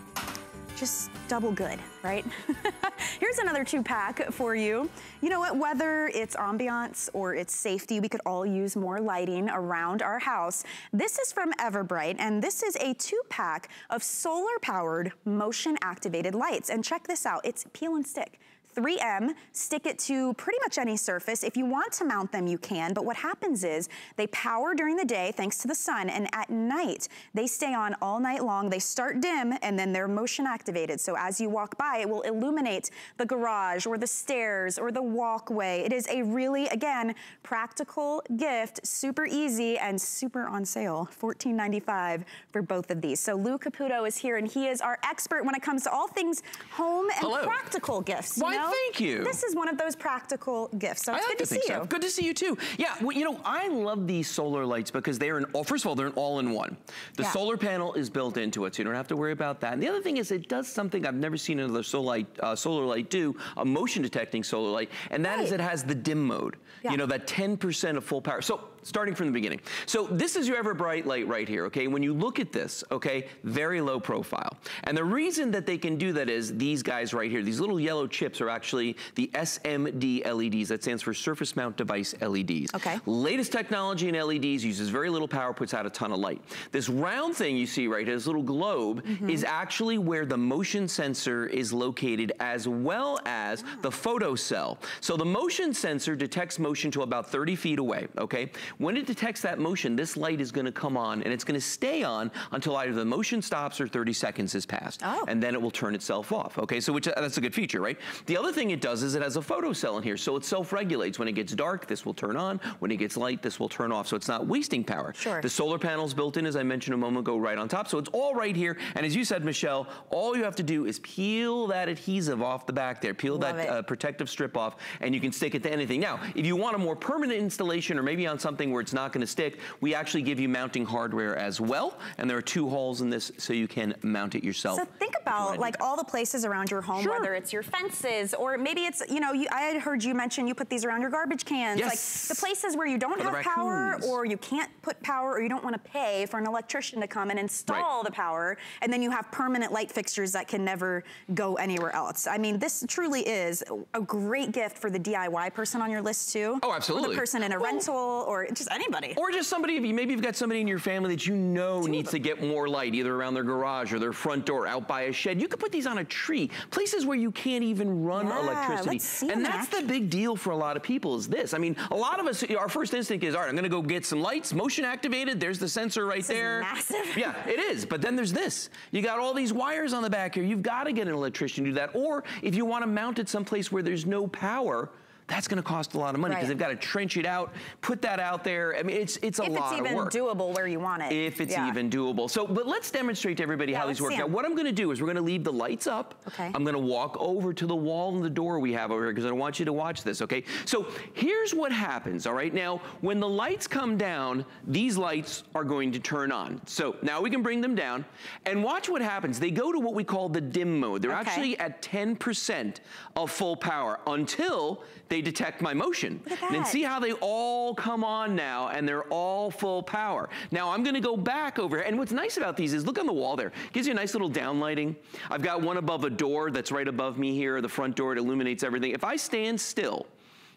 just double good, right? [LAUGHS] Here's another two pack for you. You know what, whether it's ambiance or it's safety, we could all use more lighting around our house. This is from Everbright, and this is a two pack of solar powered motion activated lights. And check this out, it's peel and stick. 3M, stick it to pretty much any surface. If you want to mount them, you can, but what happens is they power during the day thanks to the sun, and at night, they stay on all night long. They start dim, and then they're motion activated. So as you walk by, it will illuminate the garage or the stairs or the walkway. It is a really, again, practical gift, super easy and super on sale. $14.95 for both of these. So Lou Caputo is here, and he is our expert when it comes to all things home and Hello. practical gifts. Why, know? Thank you. This is one of those practical gifts. So it's I like good to, to, think see so. you. Good to see you too. Yeah, well, you know, I love these solar lights because they're an, all, first of all, they're an all-in-one. The Yeah. solar panel is built into it, so you don't have to worry about that. And the other thing is it does something I've never seen another solar light, uh, solar light do, a motion detecting solar light, and that is Right. it has the dim mode. Yeah. You know, that 10% of full power. So starting from the beginning. So this is your Everbright light right here, okay? When you look at this, okay, very low profile. And the reason that they can do that is these guys right here, these little yellow chips are actually the SMD LEDs. That stands for Surface Mount Device LEDs. Okay. Latest technology in LEDs uses very little power, puts out a ton of light. This round thing you see right here, this little globe, Mm-hmm. is actually where the motion sensor is located as well as the photo cell. So the motion sensor detects motion to about 30 feet away, okay? When it detects that motion, this light is gonna come on and it's gonna stay on until either the motion stops or 30 seconds has passed. Oh. And then it will turn itself off, okay? So which, that's a good feature, right? The other thing it does is it has a photo cell in here, so it self-regulates. When it gets dark, this will turn on. When it gets light, this will turn off, so it's not wasting power. Sure. The solar panels built in, as I mentioned a moment ago, right on top. So it's all right here. And as you said, Michelle, all you have to do is peel that adhesive off the back there, peel Love that uh, protective strip off, and you can stick it to anything. Now, if you want a more permanent installation or maybe on something where it's not going to stick, we actually give you mounting hardware as well. And there are two holes in this so you can mount it yourself. So think wanna about like all the places around your home, Sure. whether it's your fences or maybe it's, you know, you, I had heard you mention you put these around your garbage cans. Yes. Like the places where you don't For have power or you can't put power or you don't want to pay for an electrician to come and install Right. the power. And then you have permanent light fixtures that can never go anywhere else. I mean, this truly is a great gift for the DIY person on your list too. Oh, Or absolutely. the person in a Well- rental or just anybody. Or just somebody, if you, maybe you've got somebody in your family that you know needs to get more light, either around their garage or their front door, out by a shed. You could put these on a tree, places where you can't even run Yeah, electricity. and that's the big deal for a lot of people is this. I mean, a lot of us, our first instinct is, all right, I'm gonna go get some lights, motion activated, there's the sensor right is there. massive. Yeah, it is, but then there's this. You got all these wires on the back here. You've gotta get an electrician to do that. Or if you wanna mount it someplace where there's no power, that's gonna cost a lot of money because Right. they've got to trench it out, put that out there. I mean, it's it's a if lot it's of work. If it's even doable where you want it. if it's Yeah. even doable. So, but let's demonstrate to everybody Yeah, how these work. Now, what I'm gonna do is we're gonna leave the lights up. Okay. I'm gonna walk over to the wall and the door we have over here because I want you to watch this, okay? So here's what happens, all right? Now, when the lights come down, these lights are going to turn on. So now we can bring them down and watch what happens. They go to what we call the dim mode. They're Okay. actually at 10% of full power until they detect my motion. And then see how they all come on now and they're all full power. Now I'm gonna go back over here. And what's nice about these is look on the wall there. Gives you a nice little downlighting. I've got one above a door that's right above me here, the front door. It illuminates everything. If I stand still,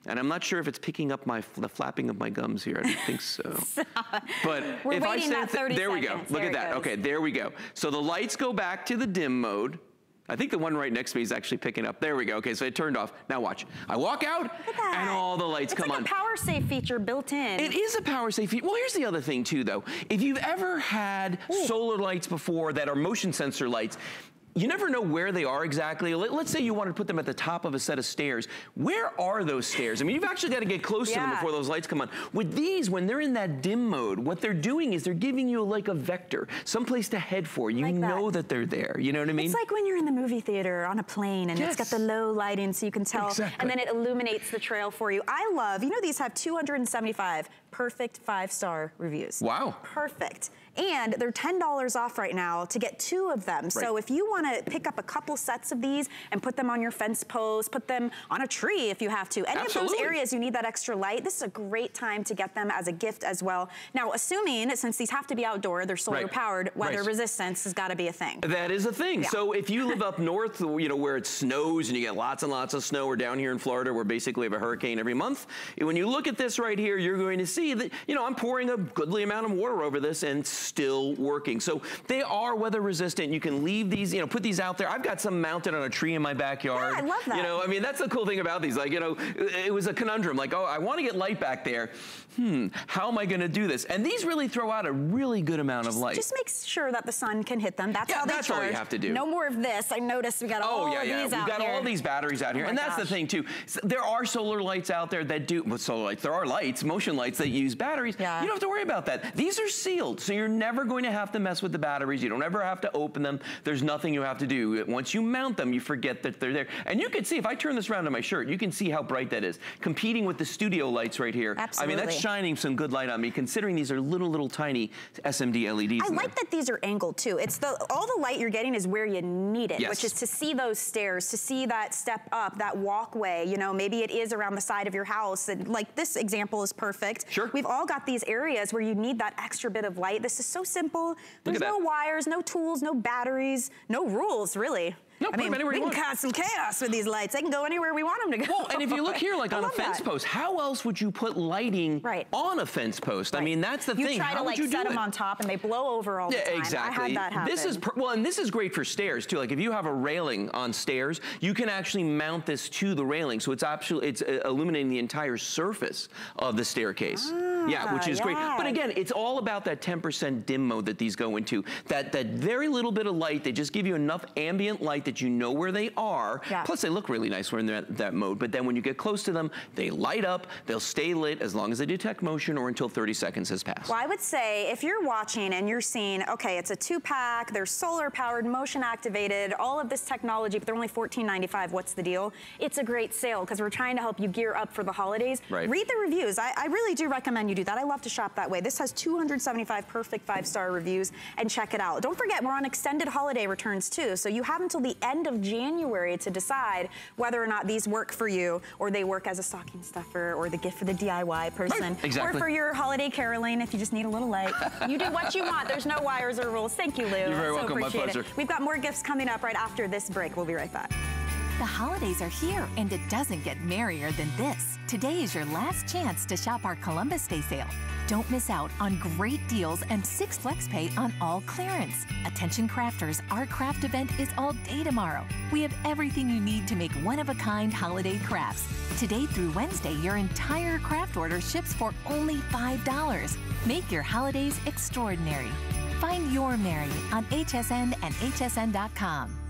and I'm not sure if it's picking up my the flapping of my gums here. I don't think so. [LAUGHS] But We're if I stand 30 there we go. Look There at that. goes. Okay, there we go. So the lights go back to the dim mode. I think the one right next to me is actually picking up. There we go. Okay, so it turned off. Now watch. I walk out Look at that. and all the lights it's come like on. a power save feature built in. It is a power safe feature. Well, here's the other thing too, though. If you've ever had solar lights before that are motion sensor lights, you never know where they are exactly. Let, us say you want to put them at the top of a set of stairs. Where are those stairs? I mean, you've actually got to get close yeah. to them before those lights come on. With these, when they're in that dim mode, what they're doing is they're giving you like a vector, someplace to head for. You like know that. that. they're there. You know what I mean? It's like when you're in the movie theater on a plane and yes. it's got the low lighting so you can tell, exactly. and then it illuminates the trail for you. I love, you know, these have 275 perfect five-star reviews. Wow. Perfect. And they're $10 off right now to get two of them. Right. So if you want to pick up a couple sets of these and put them on your fence post, put them on a tree if you have to. Any Absolutely. of those areas you need that extra light, this is a great time to get them as a gift as well. Now, assuming, since these have to be outdoor, they're solar right. powered, weather right. resistance has got to be a thing. That is a thing. Yeah. So if you live up north, you know, where it snows and you get lots and lots of snow, or down here in Florida, where basically have a hurricane every month, when you look at this right here, you're going to see that, you know, I'm pouring a goodly amount of water over this and still working. So they are weather resistant. You can leave these, you know, put these out there. I've got some mounted on a tree in my backyard. Yeah, I love that. You know, I mean, that's the cool thing about these. Like, you know, it was a conundrum. Like, oh, I want to get light back there. Hmm, how am I going to do this? And these really throw out a really good amount just, of light. Just make sure that the sun can hit them. That's yeah, how they that's charge. all you have to do. No more of this. I noticed we got oh, all yeah, yeah. these We've got here. all these batteries out here. Oh and that's gosh. the thing, too. There are solar lights out there that do, well, solar lights, there are lights, motion lights that use batteries. Yeah. You don't have to worry about that. These are sealed, so you're never going to have to mess with the batteries. You don't ever have to open them. There's nothing you have to do. Once you mount them, you forget that they're there. And you can see, if I turn this around to my shirt, you can see how bright that is. Competing with the studio lights right here. Absolutely. I mean, that's shining some good light on me, considering these are little, little tiny SMD LEDs. I like there. that these are angled too. It's the all the light you're getting is where you need it, yes. which is to see those stairs, to see that step up, that walkway. You know, maybe it is around the side of your house. And like this example is perfect. Sure. We've all got these areas where you need that extra bit of light. This is so simple. There's no wires, no tools, no batteries, no rules, really. No, I mean, we can cause some chaos with these lights. They can go anywhere we want them to go. Well, and if you look [LAUGHS] here, like on a fence that. post, how else would you put lighting right. on a fence post? Right. I mean, that's the you thing. Try how to like set them it? on top and they blow over all yeah, the time. Exactly. I had that happen. This is well, and this is great for stairs too. Like if you have a railing on stairs, you can actually mount this to the railing, so it's actually it's uh, illuminating the entire surface of the staircase. Ah, yeah, which is yeah. great. But again, it's all about that 10% dim mode that these go into. That that very little bit of light. They just give you enough ambient light that you know where they are. Yeah. Plus, they look really nice when they're in that, that mode. But then when you get close to them, they light up. They'll stay lit as long as they detect motion or until 30 seconds has passed. Well, I would say if you're watching and you're seeing, okay, it's a two-pack, they're solar-powered, motion-activated, all of this technology, but they're only $14.95. What's the deal? It's a great sale because we're trying to help you gear up for the holidays. Right. Read the reviews. I, I really do recommend you do that. I love to shop that way. This has 275 perfect five-star reviews and check it out. Don't forget, we're on extended holiday returns too, so you have until the end of January to decide whether or not these work for you or they work as a stocking stuffer or the gift for the DIY person. Exactly. Or for your holiday caroling if you just need a little light. you do what you want. There's no wires or rules. Thank you, Lou. You're very so welcome. My pleasure. It. We've got more gifts coming up right after this break. We'll be right back. The holidays are here, and it doesn't get merrier than this. Today is your last chance to shop our Columbus Day sale. Don't miss out on great deals and six flex pay on all clearance. Attention crafters, our craft event is all day tomorrow. We have everything you need to make one of a kind holiday crafts. Today through Wednesday, your entire craft order ships for only $5. Make your holidays extraordinary. Find your merry on HSN and HSN.com.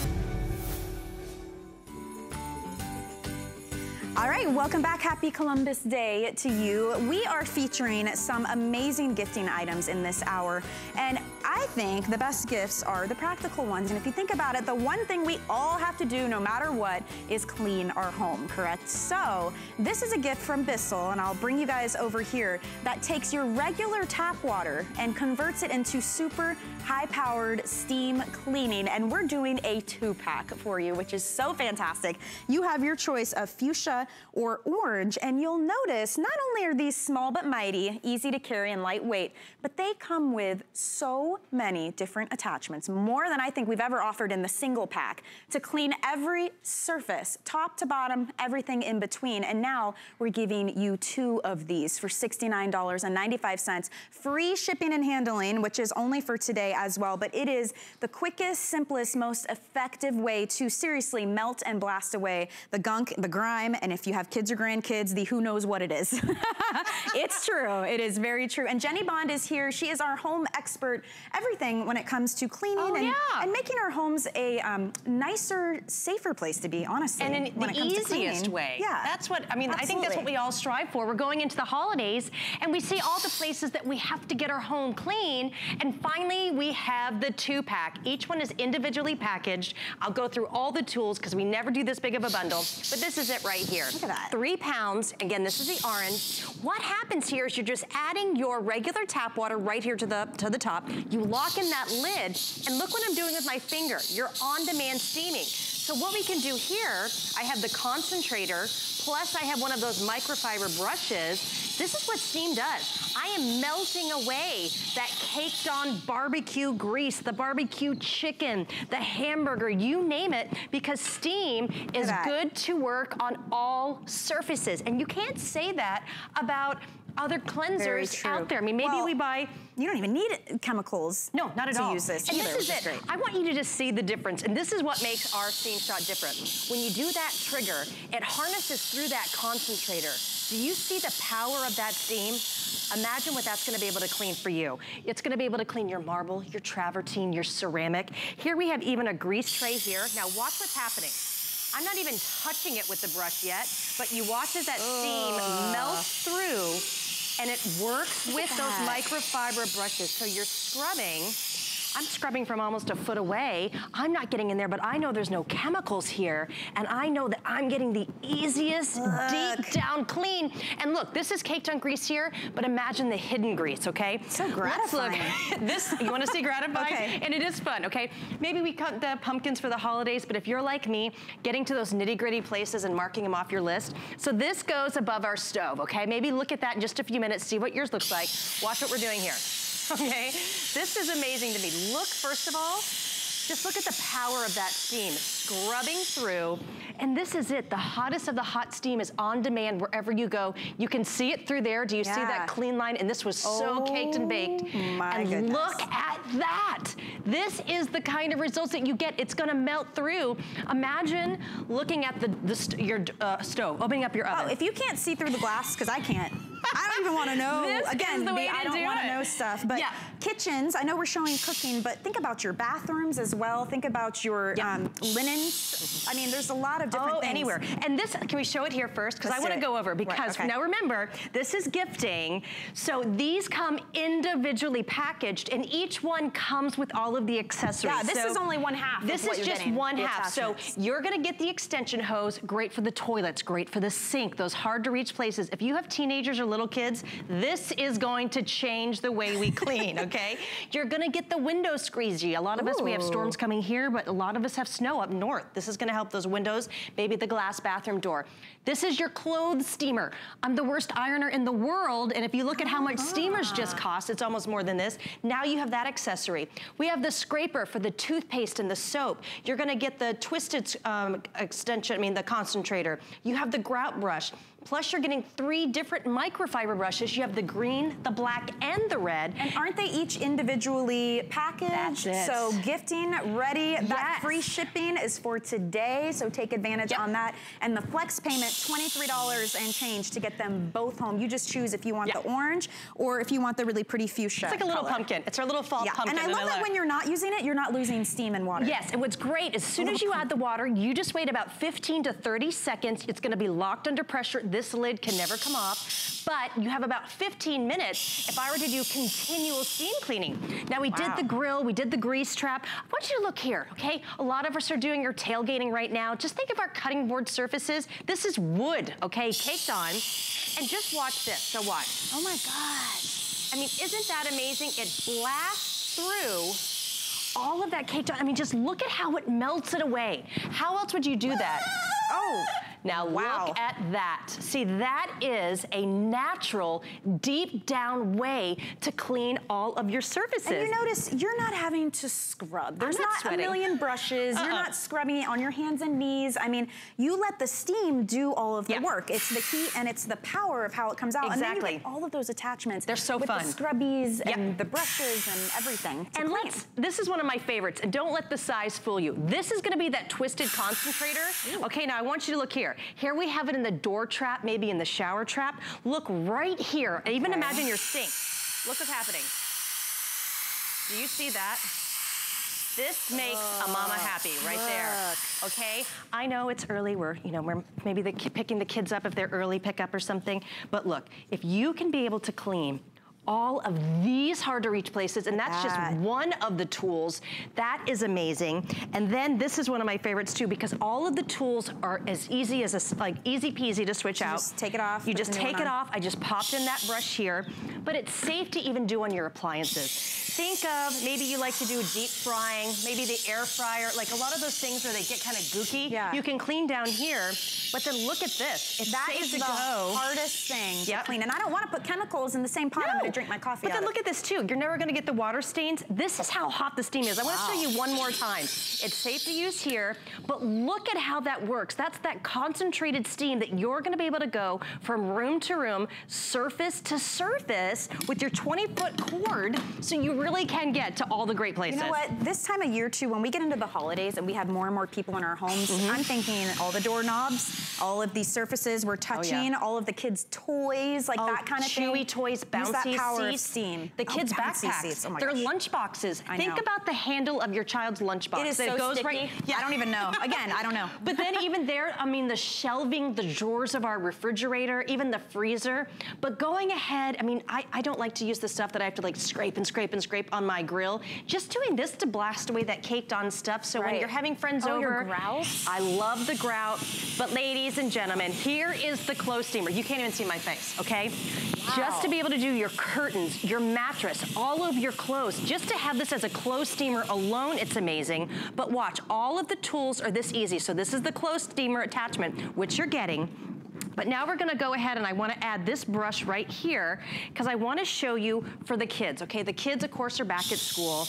All right, welcome back. Happy Columbus Day to you. We are featuring some amazing gifting items in this hour. And I think the best gifts are the practical ones. And if you think about it, the one thing we all have to do no matter what is clean our home, correct? So this is a gift from Bissell, and I'll bring you guys over here, that takes your regular tap water and converts it into super high-powered steam cleaning. And we're doing a two-pack for you, which is so fantastic. You have your choice of fuchsia or orange. And you'll notice not only are these small but mighty, easy to carry and lightweight, but they come with so many different attachments, more than I think we've ever offered in the single pack, to clean every surface, top to bottom, everything in between. And now we're giving you two of these for $69.95. Free shipping and handling, which is only for today as well, but it is the quickest, simplest, most effective way to seriously melt and blast away the gunk, the grime, and if you have kids or grandkids, the who knows what it is. [LAUGHS] it's true, it is very true. And Jenny Bond is here. She is our home expert, everything when it comes to cleaning oh, and, yeah. and, making our homes a um, nicer, safer place to be, honestly. And in the easiest way. Yeah. That's what, I mean, Absolutely. I think that's what we all strive for. We're going into the holidays and we see all the places that we have to get our home clean. And finally, we have the two pack. Each one is individually packaged. I'll go through all the tools because we never do this big of a bundle, but this is it right here. Look at that. Three pounds. Again, this is the orange. What happens here is you're just adding your regular tap water right here to the, to the top. You lock in that lid and look what I'm doing with my finger. You're on-demand steaming. So what we can do here, I have the concentrator, plus I have one of those microfiber brushes. This is what steam does. I am melting away that caked on barbecue grease, the barbecue chicken, the hamburger, you name it, because steam is good to work on all surfaces. And you can't say that about other cleansers out there. I mean, maybe well, we buy... You don't even need chemicals No, not at to all. use this and either, this is it. great. I want you to just see the difference. And this is what makes our steam shot different. When you do that trigger, it harnesses through that concentrator. Do you see the power of that steam? Imagine what that's gonna be able to clean for you. It's gonna be able to clean your marble, your travertine, your ceramic. Here we have even a grease tray here. Now watch what's happening. I'm not even touching it with the brush yet, but you watch as that steam melts through and it works with those microfiber brushes. So you're scrubbing I'm scrubbing from almost a foot away. I'm not getting in there, but I know there's no chemicals here. And I know that I'm getting the easiest look. deep down clean. And look, this is caked on grease here, but imagine the hidden grease, okay? So gratifying. Let's look. [LAUGHS] this, you wanna see gratifying? Okay. And it is fun, okay? Maybe we cut the pumpkins for the holidays, but if you're like me, getting to those nitty gritty places and marking them off your list. So this goes above our stove, okay? Maybe look at that in just a few minutes, see what yours looks like. Watch what we're doing here [LAUGHS] okay? This is amazing to me. Look, first of all, just look at the power of that steam scrubbing through. And this is it. The hottest of the hot steam is on demand wherever you go. You can see it through there. Do you Yeah. see that clean line? And this was so caked and baked. Oh, my and goodness. look at that. This is the kind of results that you get. It's gonna melt through. Imagine looking at the, the st your uh, stove, opening up your oven. Oh, if you can't see through the glass, because I can't. I don't even want to know. This is Again, the way I to don't do want to know stuff. But Yeah. kitchens, I know we're showing cooking, but think about your bathrooms as well. Think about your Yeah. um, linens. I mean, there's a lot of different oh, things. anywhere. And this, can we show it here first? Because I want to go over Right, because okay. now remember, this is gifting. So these come individually packaged and each one comes with all of the accessories. Yeah, this So is only one half This is just one half. So you're going to get the extension hose, great for the toilets, great for the sink, those hard to reach places. If you have teenagers or little kids, this is going to change the way we clean, [LAUGHS] okay? You're going to get the window squeegee. A lot of us, we have storms coming here, but a lot of us have snow up north. This is going to help those windows, maybe the glass bathroom door. This is your clothes steamer. I'm the worst ironer in the world, and if you look at how much steamers just cost, it's almost more than this. Now you have that accessory. We have the scraper for the toothpaste and the soap. You're gonna get the twisted um, extension, I mean the concentrator. You have the grout brush. Plus you're getting three different microfiber brushes. You have the green, the black, and the red. And aren't they each individually packaged? That's it. So gifting ready. That free shipping is for today, so take advantage Yep. on that. And the flex payment, $23 and change to get them both home. You just choose if you want Yep. the orange or if you want the really pretty fuchsia It's like a little color. pumpkin. It's our little fall Yeah, pumpkin. and I love that love when you're not using it, you're not losing steam and water. Yes, and what's great, as soon as you add the water, you just wait about 15 to 30 seconds. It's gonna be locked under pressure. This lid can never come off, but you have about 15 minutes if I were to do continual steam cleaning. Now we did the grill, we did the grease trap. I want you to look here, okay? A lot of us are doing your tailgating right now. Just think of our cutting board surfaces. This is wood, okay, caked on. And just watch this, so watch. Oh my gosh. I mean, isn't that amazing? It blasts through all of that cake. I mean, just look at how it melts it away. How else would you do that? [LAUGHS] Oh, Now wow. look at that. See, that is a natural, deep down way to clean all of your surfaces. And you notice you're not having to scrub. There's not, not a million brushes. Uh -uh. You're uh-uh. not scrubbing it on your hands and knees. I mean, you let the steam do all of the yep. work. It's the heat and it's the power of how it comes out. Exactly. And then you all of those attachments. They're so with fun. the scrubbies yep. and the brushes and everything. And clean. let's, this is one of my favorites. And don't let the size fool you. This is gonna be that twisted concentrator. Okay, now I want you to look here. Here we have it in the door trap, maybe in the shower trap. Look right here. Okay. Even imagine your sink. Look what's happening. Do you see that? This makes a mama oh, happy right there, okay? I know it's early, we're, you know, we're maybe the, picking the kids up if they're early pickup or something, but look, if you can be able to clean all of these hard to reach places and that's that. just one of the tools. That is amazing. And then this is one of my favorites too because all of the tools are as easy as a, like easy peasy to switch out. just take it off you just take it off. I just popped in that brush here. But it's safe to even do on your appliances. Think of maybe you like to do deep frying maybe the air fryer like a lot of those things where they get kind of gooky. Yeah. you can clean down here but then look at this. It's that is the go. hardest thing yep. to clean. And I don't want to put chemicals in the same pot no drink my coffee But then look at this too. You're never gonna get the water stains. This is how hot the steam is. I wanna show you one more time. It's safe to use here, but look at how that works. That's that concentrated steam that you're gonna be able to go from room to room, surface to surface with your 20 foot cord so you really can get to all the great places. You know what? This time of year too, when we get into the holidays and we have more and more people in our homes, mm -hmm. I'm thinking all the doorknobs, all of these surfaces we're touching, oh, yeah. all of the kids' toys, like oh, that kind of chewy thing. toys, bouncy Oh, seats, steam. The kids' oh, backpacks. Oh They're lunch boxes. I Think about the handle of your child's lunchbox. It is so goes sticky. Right, yeah. I don't even know. Again, I don't know. [LAUGHS] But then even there, I mean, the shelving, the drawers of our refrigerator, even the freezer. But going ahead, I mean, I, I don't like to use the stuff that I have to like scrape and scrape and scrape on my grill. Just doing this to blast away that caked on stuff. So right. when you're having friends oh, over. grout? I love the grout. But ladies and gentlemen, here is the clothes steamer. You can't even see my face, okay? Wow. Just to be able to do your curtains, your mattress, all of your clothes. Just to have this as a clothes steamer alone, it's amazing. But watch, all of the tools are this easy. So this is the clothes steamer attachment, which you're getting. But now we're gonna go ahead and I wanna add this brush right here because I wanna show you for the kids, okay? The kids, of course, are back at school.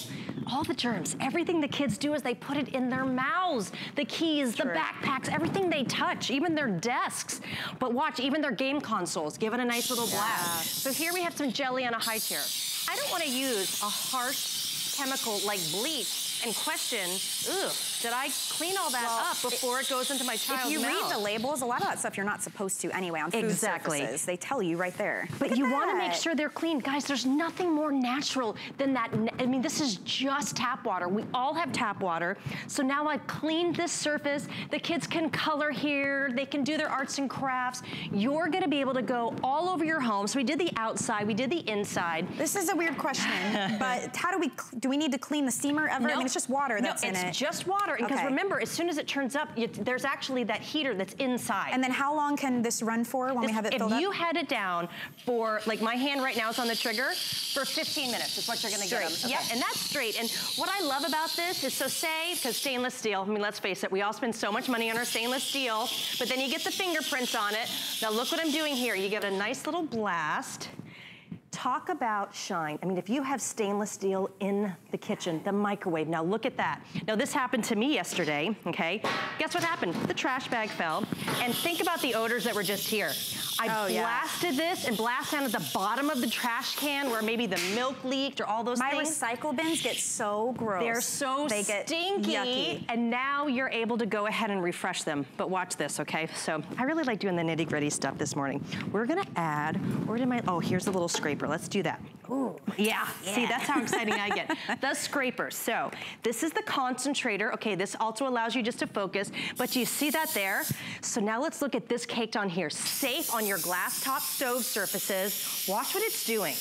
All the germs, everything the kids do is they put it in their mouths. The keys, the backpacks, everything they touch, even their desks. But watch, even their game consoles, give it a nice little blast. So here we have some jelly on a high chair. I don't wanna use a harsh chemical like bleach and question, ooh, did I clean all that well, up before it, it, goes into my child's If you mouth? read the labels, a lot of that stuff you're not supposed to anyway on food exactly. surfaces. They tell you right there. But you want to make sure they're clean. Guys, there's nothing more natural than that. I mean, this is just tap water. We all have tap water. So now I've cleaned this surface. The kids can color here. They can do their arts and crafts. You're going to be able to go all over your home. So we did the outside. We did the inside. This is a weird question, [LAUGHS] but how do we, do we need to clean the steamer ever? Nope. I mean, it's just water that's no, in it. it's just water. Because okay. remember, as soon as it turns up, you, there's actually that heater that's inside. And then how long can this run for when this, we have it filled up? If you had it down for, like my hand right now is on the trigger, for 15 minutes is what you're gonna straight. get them. Okay. Yeah, and that's straight. And what I love about this is, so say, because stainless steel, I mean, let's face it, we all spend so much money on our stainless steel, but then you get the fingerprints on it. Now look what I'm doing here. You get a nice little blast. Talk about shine. I mean, if you have stainless steel in the kitchen, the microwave, now look at that. Now this happened to me yesterday, okay? Guess what happened? The trash bag fell. And think about the odors that were just here. I oh, blasted yeah. this and blasted down at the bottom of the trash can where maybe the milk leaked or all those My things. My recycle bins get so gross. They're so they stinky. Get yucky. And now you're able to go ahead and refresh them. But watch this, okay? So I really like doing the nitty gritty stuff this morning. We're gonna add, where did my, oh, here's the little scraper. Let's do that. Ooh. Yeah. yeah. See, that's how exciting I get. [LAUGHS] The scraper. So this is the concentrator. Okay, this also allows you just to focus, but you see that there? So now let's look at this caked on here. Safe on your glass top stove surfaces. Watch what it's doing.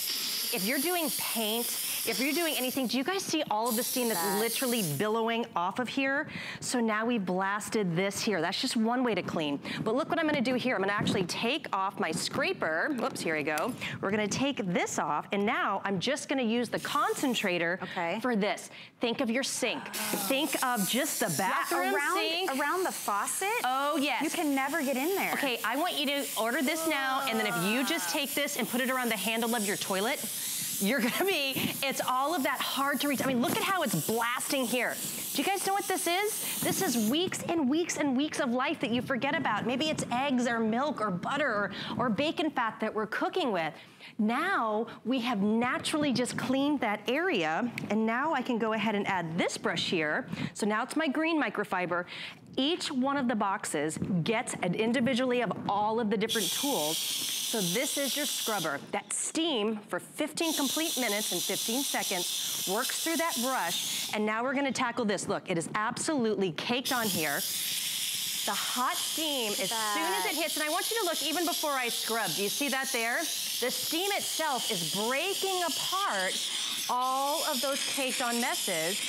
If you're doing paint, If you're doing anything, do you guys see all of the steam that's that. literally billowing off of here? So now we've blasted this here. That's just one way to clean. But look what I'm gonna do here. I'm gonna actually take off my scraper. Whoops, here we go. We're gonna take this off, and now I'm just gonna use the concentrator okay. for this. Think of your sink. Think of just the bathroom yeah, around, sink. Around the faucet? Oh, yes. You can never get in there. Okay, I want you to order this now, and then if you just take this and put it around the handle of your toilet, you're gonna be, it's all of that hard to reach. I mean, look at how it's blasting here. Do you guys know what this is? This is weeks and weeks and weeks of life that you forget about. Maybe it's eggs or milk or butter or, or bacon fat that we're cooking with. Now we have naturally just cleaned that area and now I can go ahead and add this brush here. So now it's my green microfiber. Each one of the boxes gets an individually of all of the different tools. So this is your scrubber. That steam for 15 complete minutes and 15 seconds works through that brush. And now we're gonna tackle this. Look, it is absolutely caked on here. The hot steam, as that. soon as it hits, and I want you to look even before I scrub, do you see that there? The steam itself is breaking apart all of those caked on messes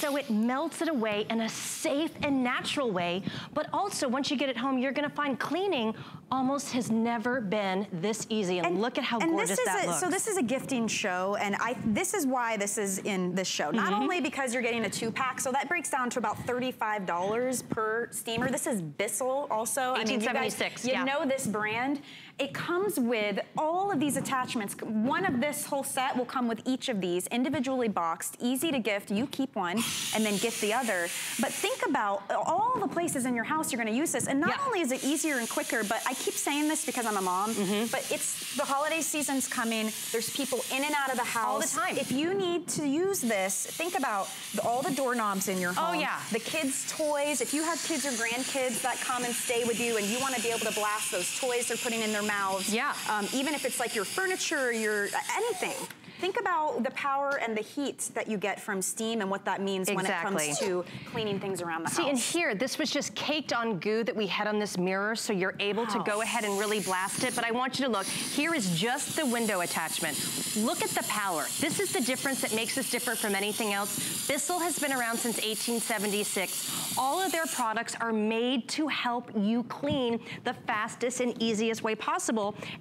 so it melts it away in a safe and natural way. But also, once you get it home, you're gonna find cleaning almost has never been this easy. And, and look at how gorgeous that a, looks. So this is a gifting show, and I this is why this is in this show. Not mm -hmm. only because you're getting a two-pack, so that breaks down to about $35 per steamer. This is Bissell also. 1876, I mean, you, guys, you yeah. know this brand. It comes with all of these attachments. One of this whole set will come with each of these, individually boxed, easy to gift. You keep one and then gift the other. But think about all the places in your house you're gonna use this. And not yeah. only is it easier and quicker, but I keep saying this because I'm a mom, mm -hmm. but it's the holiday season's coming. There's people in and out of the house. All the time. If you need to use this, think about the, all the doorknobs in your oh, home. Oh yeah. The kids' toys. If you have kids or grandkids that come and stay with you and you wanna be able to blast those toys they're putting in their mouths. Yeah. Um, even if it's like your furniture, your anything. Think about the power and the heat that you get from steam and what that means exactly. when it comes to cleaning things around the See, house. See, and here, this was just caked on goo that we had on this mirror, so you're able wow. to go ahead and really blast it. But I want you to look. Here is just the window attachment. Look at the power. This is the difference that makes this different from anything else. Bissell has been around since 1876. All of their products are made to help you clean the fastest and easiest way possible.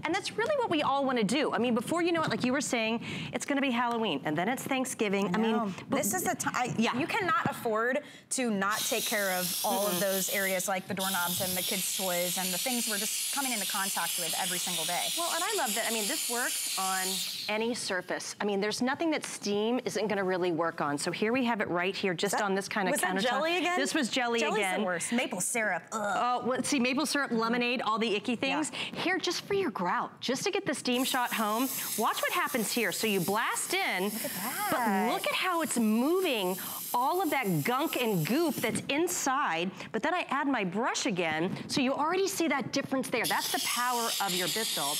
And that's really what we all want to do. I mean, before you know it, like you were saying, it's gonna be Halloween, and then it's Thanksgiving. I, I mean, this is the time, yeah. you cannot afford to not take care of all mm -hmm. of those areas like the doorknobs and the kids' toys and the things we're just coming into contact with every single day. Well, and I love that. I mean, this works on any surface. I mean, there's nothing that steam isn't gonna really work on. So here we have it right here, just that, on this kind of was countertop. Was jelly again? This was jelly Jelly's again. the worst. Maple syrup. Oh, well, see, maple syrup, mm-hmm. lemonade, all the icky things. Yeah. Here, just for your grout, just to get the steam shot home. Watch what happens here. So you blast in. Look but look at how it's moving all of that gunk and goop that's inside, but then I add my brush again, so you already see that difference there. That's the power of your Bissell.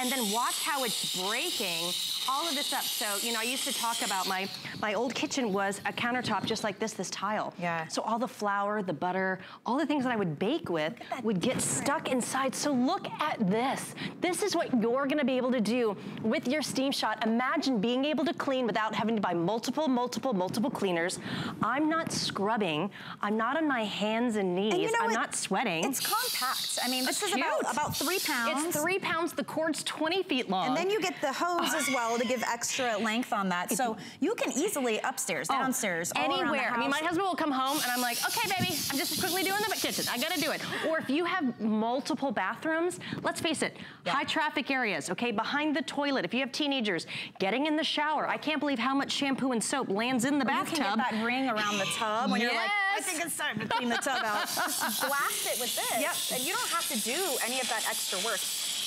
And then watch how it's breaking all of this up. So, you know, I used to talk about my, my old kitchen was a countertop just like this, this tile. Yeah. So all the flour, the butter, all the things that I would bake with would get stuck inside. So look at this. This is what you're gonna be able to do with your Steam Shot. Imagine being able to clean without having to buy multiple, multiple, multiple cleaners. I'm not scrubbing. I'm not on my hands and knees. And you know, I'm it, not sweating. It's compact. I mean, this is about, about three pounds. It's three pounds. The cord's 20 feet long. And then you get the hose as well to give extra length on that. So you can easily upstairs, oh, downstairs, oh, anywhere. I mean, my husband will come home and I'm like, okay, baby, I'm just quickly doing the kitchen. I gotta do it. Or if you have multiple bathrooms, let's face it, yeah. high traffic areas, okay, behind the toilet, if you have teenagers, getting in the shower. I can't believe how much shampoo and soap lands in the well, bathtub. You can get that ring around the tub when yes. you're like, I think it's time to clean the tub out. Just [LAUGHS] blast it with this. Yep. And you don't have to do any of that extra work.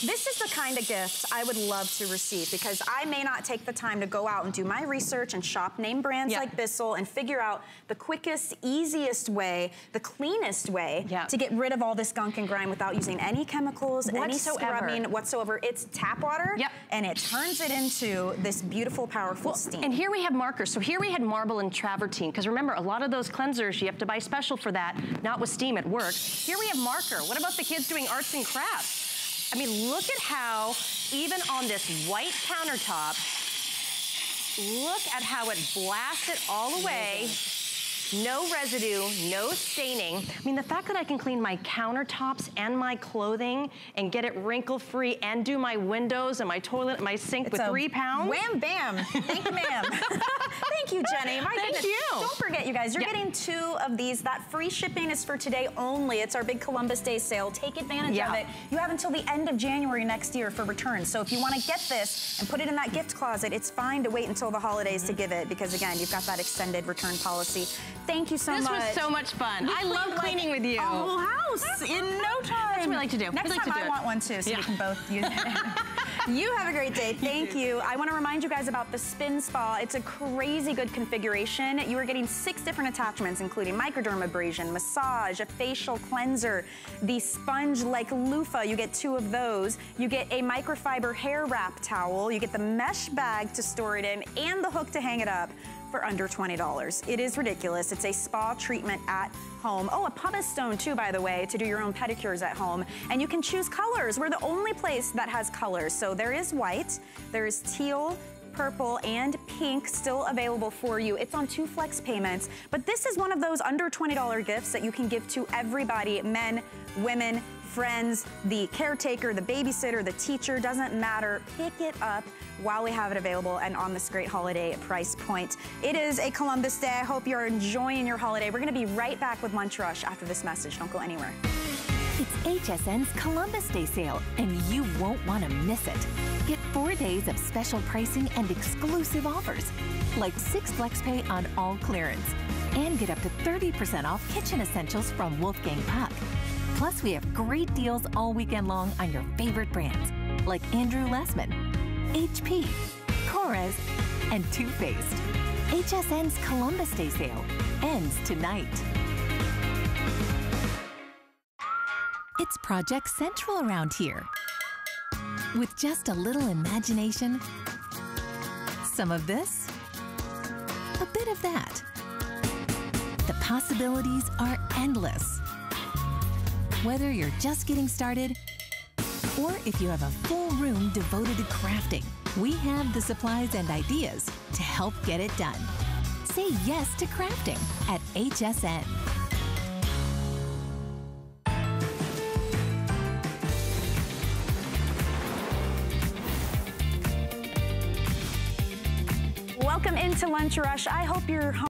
This is the kind of gift I would love to receive because I may not take the time to go out and do my research and shop name brands yep. like Bissell and figure out the quickest, easiest way, the cleanest way yep. to get rid of all this gunk and grime without using any chemicals, whatsoever. any scrubbing whatsoever. It's tap water yep. and it turns it into this beautiful, powerful well, steam. And here we have markers. So here we had marble and travertine because remember, a lot of those cleansers, you have to buy special for that, not with steam at work. Here we have marker. What about the kids doing arts and crafts? I mean, look at how even on this white countertop, Look at how it blasted all away. No residue, no staining. I mean, the fact that I can clean my countertops and my clothing and get it wrinkle-free and do my windows and my toilet and my sink it's with three pounds. Wham bam. Thank you, ma'am. [LAUGHS] Thank you, Jenny. My Thank goodness. you. Don't forget, you guys, you're Yeah. getting two of these. That free shipping is for today only. It's our big Columbus Day sale. Take advantage Yeah. of it. You have until the end of January next year for returns. So if you want to get this and put it in that gift closet, it's fine to wait until the holidays to give it because, again, you've got that extended return policy. Thank you so This much. This was so much fun. We I love like, cleaning with you. A whole house in no time. That's what we like to do. Next like to time I it. want one too, so Yeah. we can both use it. [LAUGHS] you have a great day. Thank you. I want to remind you guys about the Spin Spa. It's a crazy good configuration. You are getting six different attachments, including microdermabrasion, massage, a facial cleanser, the sponge like loofah. You get two of those. You get a microfiber hair wrap towel. You get the mesh bag to store it in and the hook to hang it up for under $20. It is ridiculous. It's a spa treatment at home. Oh, a pumice stone too, by the way, to do your own pedicures at home. And you can choose colors. We're the only place that has colors. So there is white, there is teal, purple and pink still available for you. It's on two flex payments, but this is one of those under $20 gifts that you can give to everybody, men, women, friends, the caretaker, the babysitter, the teacher, doesn't matter. Pick it up while we have it available and on this great holiday price point. It is a Columbus Day. I hope you're enjoying your holiday. We're gonna be right back with Lunch Rush after this message. Don't go anywhere. It's HSN's Columbus Day sale, and you won't want to miss it. Get four days of special pricing and exclusive offers, like six flex pay on all clearance, and get up to 30% off kitchen essentials from Wolfgang Puck. Plus, we have great deals all weekend long on your favorite brands, like Andrew Lessman, HP, Korres, and Too Faced. HSN's Columbus Day sale ends tonight. It's Project Central around here. With just a little imagination, some of this, a bit of that. The possibilities are endless. Whether you're just getting started or if you have a full room devoted to crafting, we have the supplies and ideas to help get it done. Say yes to crafting at HSN. Welcome into Lunch Rush. I hope you're home.